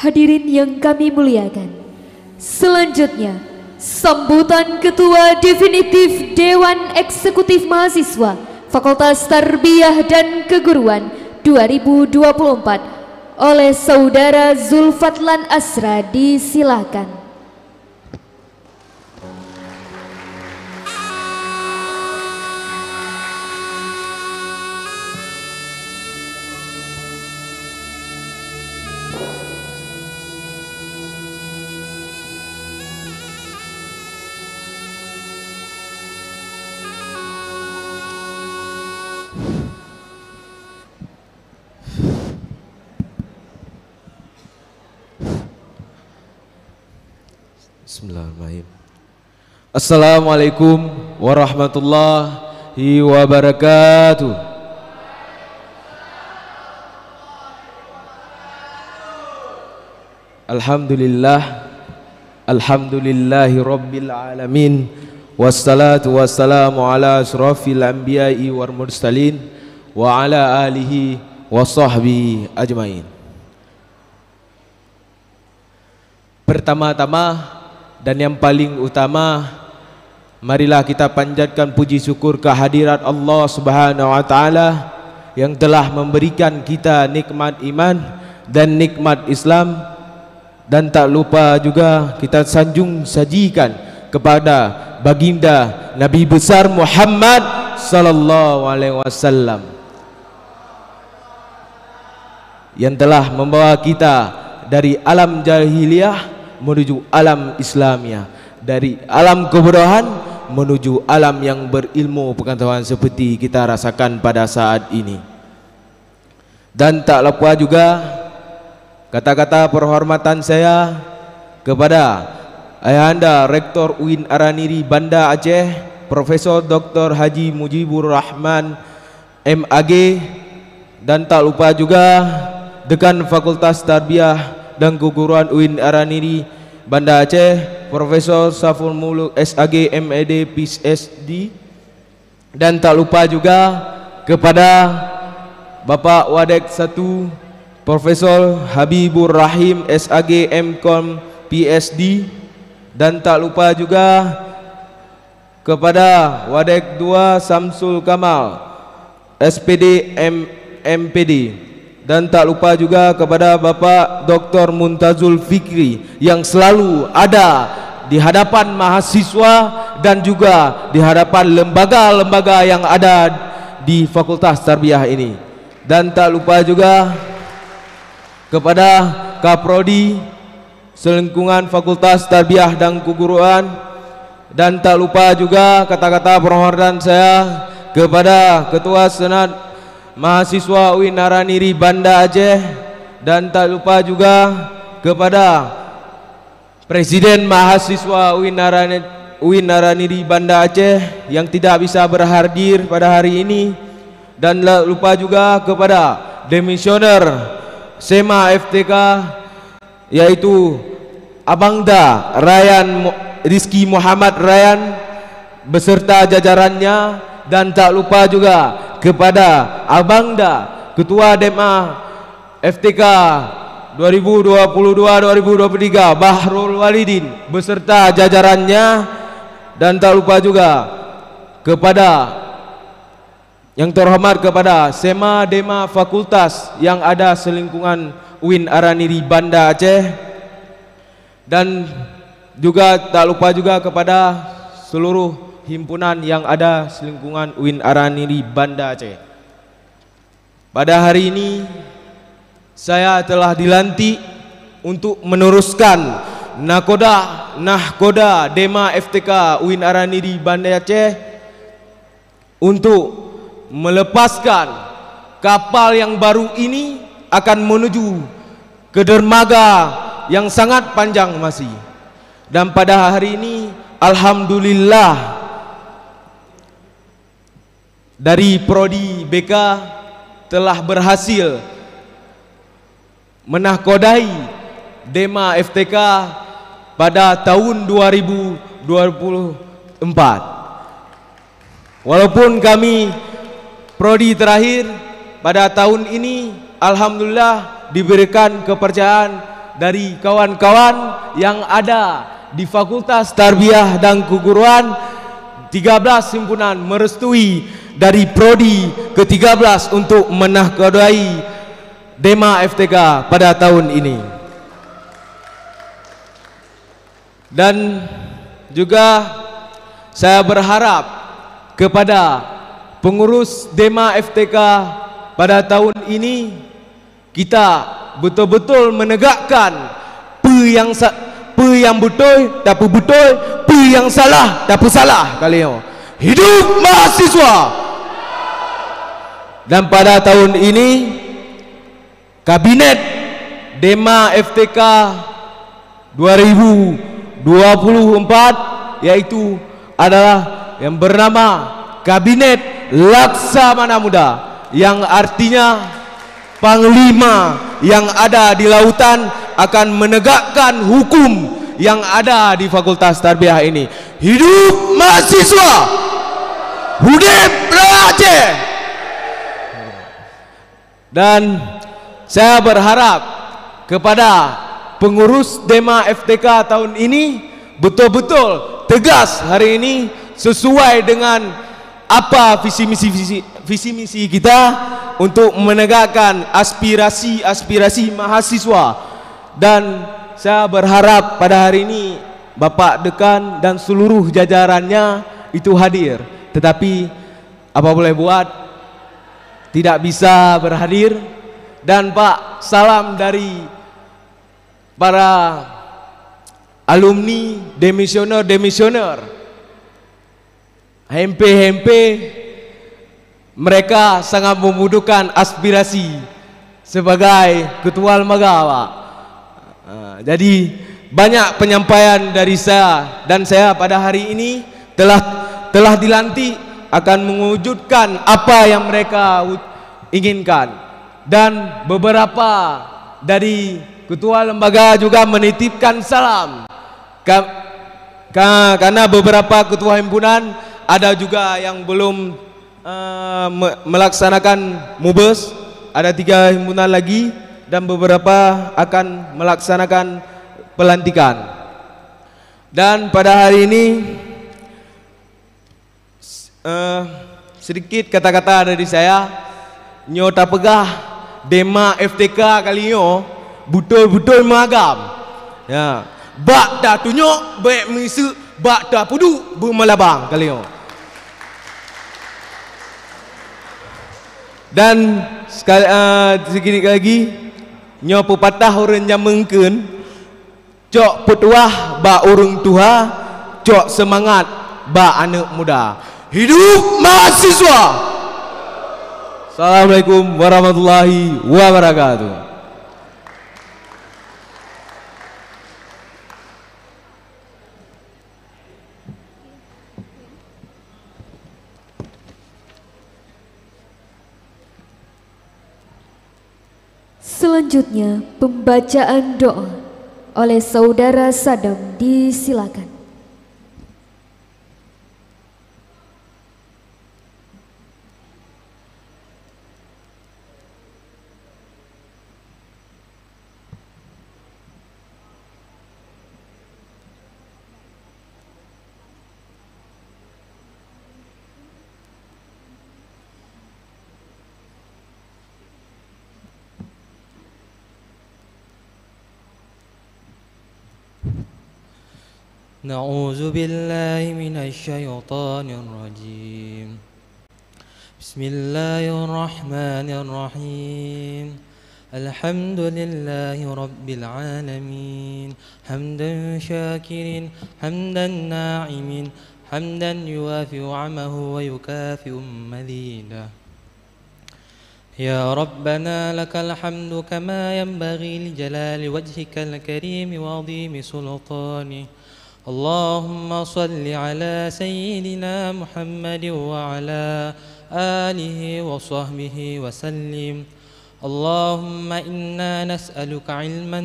Speaker 1: Hadirin yang kami muliakan, selanjutnya sambutan Ketua Definitif Dewan Eksekutif Mahasiswa Fakultas Tarbiyah dan Keguruan 2024 oleh Saudara Zulfatlan Asra disilakan.
Speaker 11: Assalamualaikum warahmatullahi wabarakatuh. Alhamdulillah Alhamdulillahi rabbil alamin Wassalatu wassalamu ala asrafil anbiya'i wal mursalin Wa ala alihi wa sahbihi ajmain. Pertama-tama dan yang paling utama marilah kita panjatkan puji syukur kehadirat Allah Subhanahu wa taala yang telah memberikan kita nikmat iman dan nikmat Islam. Dan tak lupa juga kita sanjung sajikan kepada baginda Nabi besar Muhammad sallallahu alaihi wasallam. Yang telah membawa kita dari alam jahiliyah menuju alam Islamia dari alam kebodohan menuju alam yang berilmu pengetahuan seperti kita rasakan pada saat ini dan tak lupa juga kata-kata perhormatan saya kepada Ayahanda Rektor UIN Araniri Banda Aceh Profesor Dr. Haji Mujibur Rahman MAG dan tak lupa juga Dekan Fakultas Tarbiyah dan Keguruan UIN Araniri Banda Aceh Profesor Saful Muluk SAG PhD dan tak lupa juga kepada Bapak Wadek 1 Profesor Habibur Rahim SAG MCom PhD dan tak lupa juga kepada Wadek 2 Samsul Kamal SPD M MPD dan tak lupa juga kepada Bapak Dr. Muntazul Fikri yang selalu ada di hadapan mahasiswa dan juga di hadapan lembaga-lembaga yang ada di Fakultas Tarbiyah ini. Dan tak lupa juga kepada Kaprodi Selingkungan Fakultas Tarbiyah dan Keguruan dan tak lupa juga kata-kata perhormatan saya kepada Ketua Senat mahasiswa UIN Naraniri Banda Aceh dan tak lupa juga kepada Presiden mahasiswa UIN Naraniri, UIN Naraniri Banda Aceh yang tidak bisa berhadir pada hari ini dan lupa juga kepada demisioner SEMA FTK yaitu Abangda Ryan Rizky Muhammad Ryan beserta jajarannya dan tak lupa juga kepada Abangda Ketua DEMA FTK 2022-2023 Bahrul Walidin beserta jajarannya dan tak lupa juga kepada yang terhormat kepada SEMA DEMA Fakultas yang ada selingkungan UIN Araniri Banda Aceh. Dan juga tak lupa juga kepada seluruh himpunan yang ada selingkungan UIN Araniri Banda Aceh. Pada hari ini saya telah dilantik untuk meneruskan nakoda nahkoda Dema FTK UIN Araniri Banda Aceh untuk melepaskan kapal yang baru ini akan menuju ke dermaga yang sangat panjang masih. Dan pada hari ini alhamdulillah dari prodi BK telah berhasil menahkodai Dema FTK pada tahun 2024. Walaupun kami prodi terakhir pada tahun ini alhamdulillah diberikan kepercayaan dari kawan-kawan yang ada di Fakultas Tarbiyah dan Keguruan 13 himpunan merestui dari prodi ke-13 untuk menahkodai Dema FTK pada tahun ini. Dan juga saya berharap kepada pengurus Dema FTK pada tahun ini kita betul-betul menegakkan pe yang pe yang betul tapi betul pe yang salah tapi salah kalian hidup mahasiswa dan pada tahun ini Kabinet Dema FTK 2024 yaitu adalah yang bernama Kabinet Laksamana Muda yang artinya panglima yang ada di lautan akan menegakkan hukum yang ada di Fakultas Tarbiyah ini. Hidup mahasiswa! Hudib Aceh! Dan saya berharap kepada pengurus Dema FTK tahun ini betul-betul tegas hari ini sesuai dengan apa visi misi visi, visi misi kita untuk menegakkan aspirasi-aspirasi mahasiswa. Dan saya berharap pada hari ini Bapak Dekan dan seluruh jajarannya itu hadir. Tetapi apa boleh buat tidak bisa berhadir dan Pak salam dari para alumni demisioner demisioner hempe-hempe mereka sangat membutuhkan aspirasi sebagai ketua lembaga Pak. Uh, jadi banyak penyampaian dari saya dan saya pada hari ini telah telah dilantik akan mewujudkan apa yang mereka inginkan. Dan beberapa dari ketua lembaga juga menitipkan salam. Ka, ka, karena beberapa ketua himpunan ada juga yang belum uh, melaksanakan mubes. Ada tiga himpunan lagi dan beberapa akan melaksanakan pelantikan. Dan pada hari ini uh, sedikit kata-kata dari saya. Nyota pegah dema FTK kali ini betul-betul magam ya. Bak dah tunjuk baik mengisi bak dah pudu bermelabang kali ini dan sekali uh, lagi nyo pepatah orang yang mengken. Cok petuah ba urung tuha. Cok semangat ba anak muda hidup mahasiswa Assalamualaikum warahmatullahi wabarakatuh
Speaker 1: Selanjutnya pembacaan doa oleh saudara Sadam disilakan.
Speaker 12: نعوذ بالله من الشيطان الرجيم. بسم الله الرحمن الرحيم. الحمد لله رب العالمين. حمدا شاكر حمدا ناعم حمدا يوافي عمه ويكافئ مزيدا يا ربنا لك الحمد كما ينبغي لجلال وجهك الكريم وعظيم سلطانه. اللهم صل على سيدنا محمد وعلى آله وصحبه وسلم. اللهم إنا نسألك علما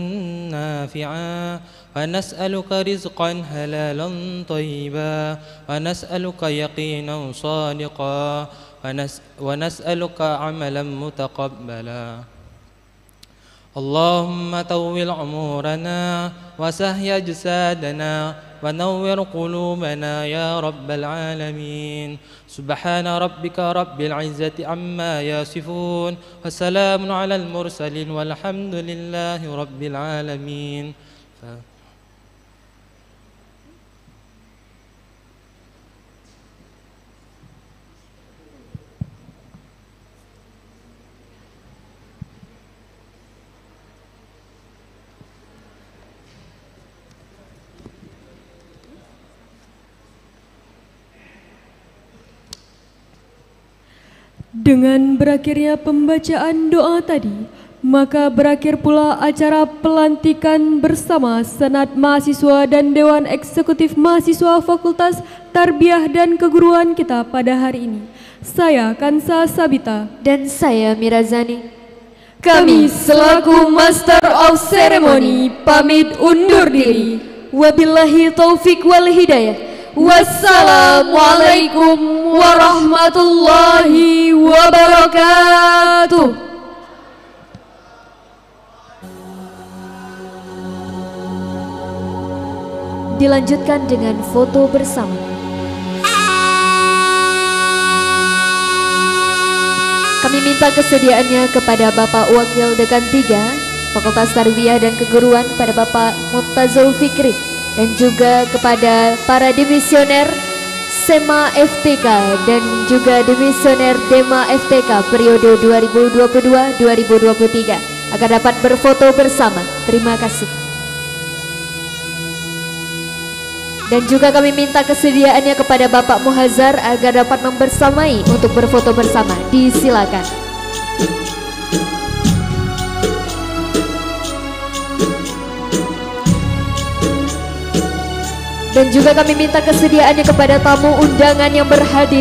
Speaker 12: نافعا ونسألك رزقا حلالا طيبا ونسألك يقينا صادقا ونسألك عملا متقبلا. اللهم طول عمورنا وسهي أجسادنا ونور قلوبنا يا رب العالمين. سبحان ربك رب العزة عما يصفون وسلام على المرسلين والحمد لله رب العالمين.
Speaker 2: Dengan berakhirnya pembacaan doa tadi, maka berakhir pula acara pelantikan bersama Senat Mahasiswa dan Dewan Eksekutif Mahasiswa Fakultas Tarbiyah dan Keguruan kita pada hari ini. Saya Kansa Sabita
Speaker 1: dan saya Mirazani. Kami selaku Master of Ceremony pamit undur diri. Wabillahi taufik wal hidayah. Wassalamualaikum warahmatullahi wabarakatuh. Dilanjutkan dengan foto bersama. Kami minta kesediaannya kepada Bapak Wakil Dekan 3 Fakultas Tarbiyah dan Keguruan pada Bapak Muttazul Fikri dan juga kepada para dimisioner SEMA FTK dan juga dimisioner DEMA FTK periode 2022-2023 agar dapat berfoto bersama. Terima kasih. Dan juga kami minta kesediaannya kepada Bapak Muhazar agar dapat membersamai untuk berfoto bersama. Disilakan. Dan juga kami minta kesediaannya kepada tamu undangan yang berhadir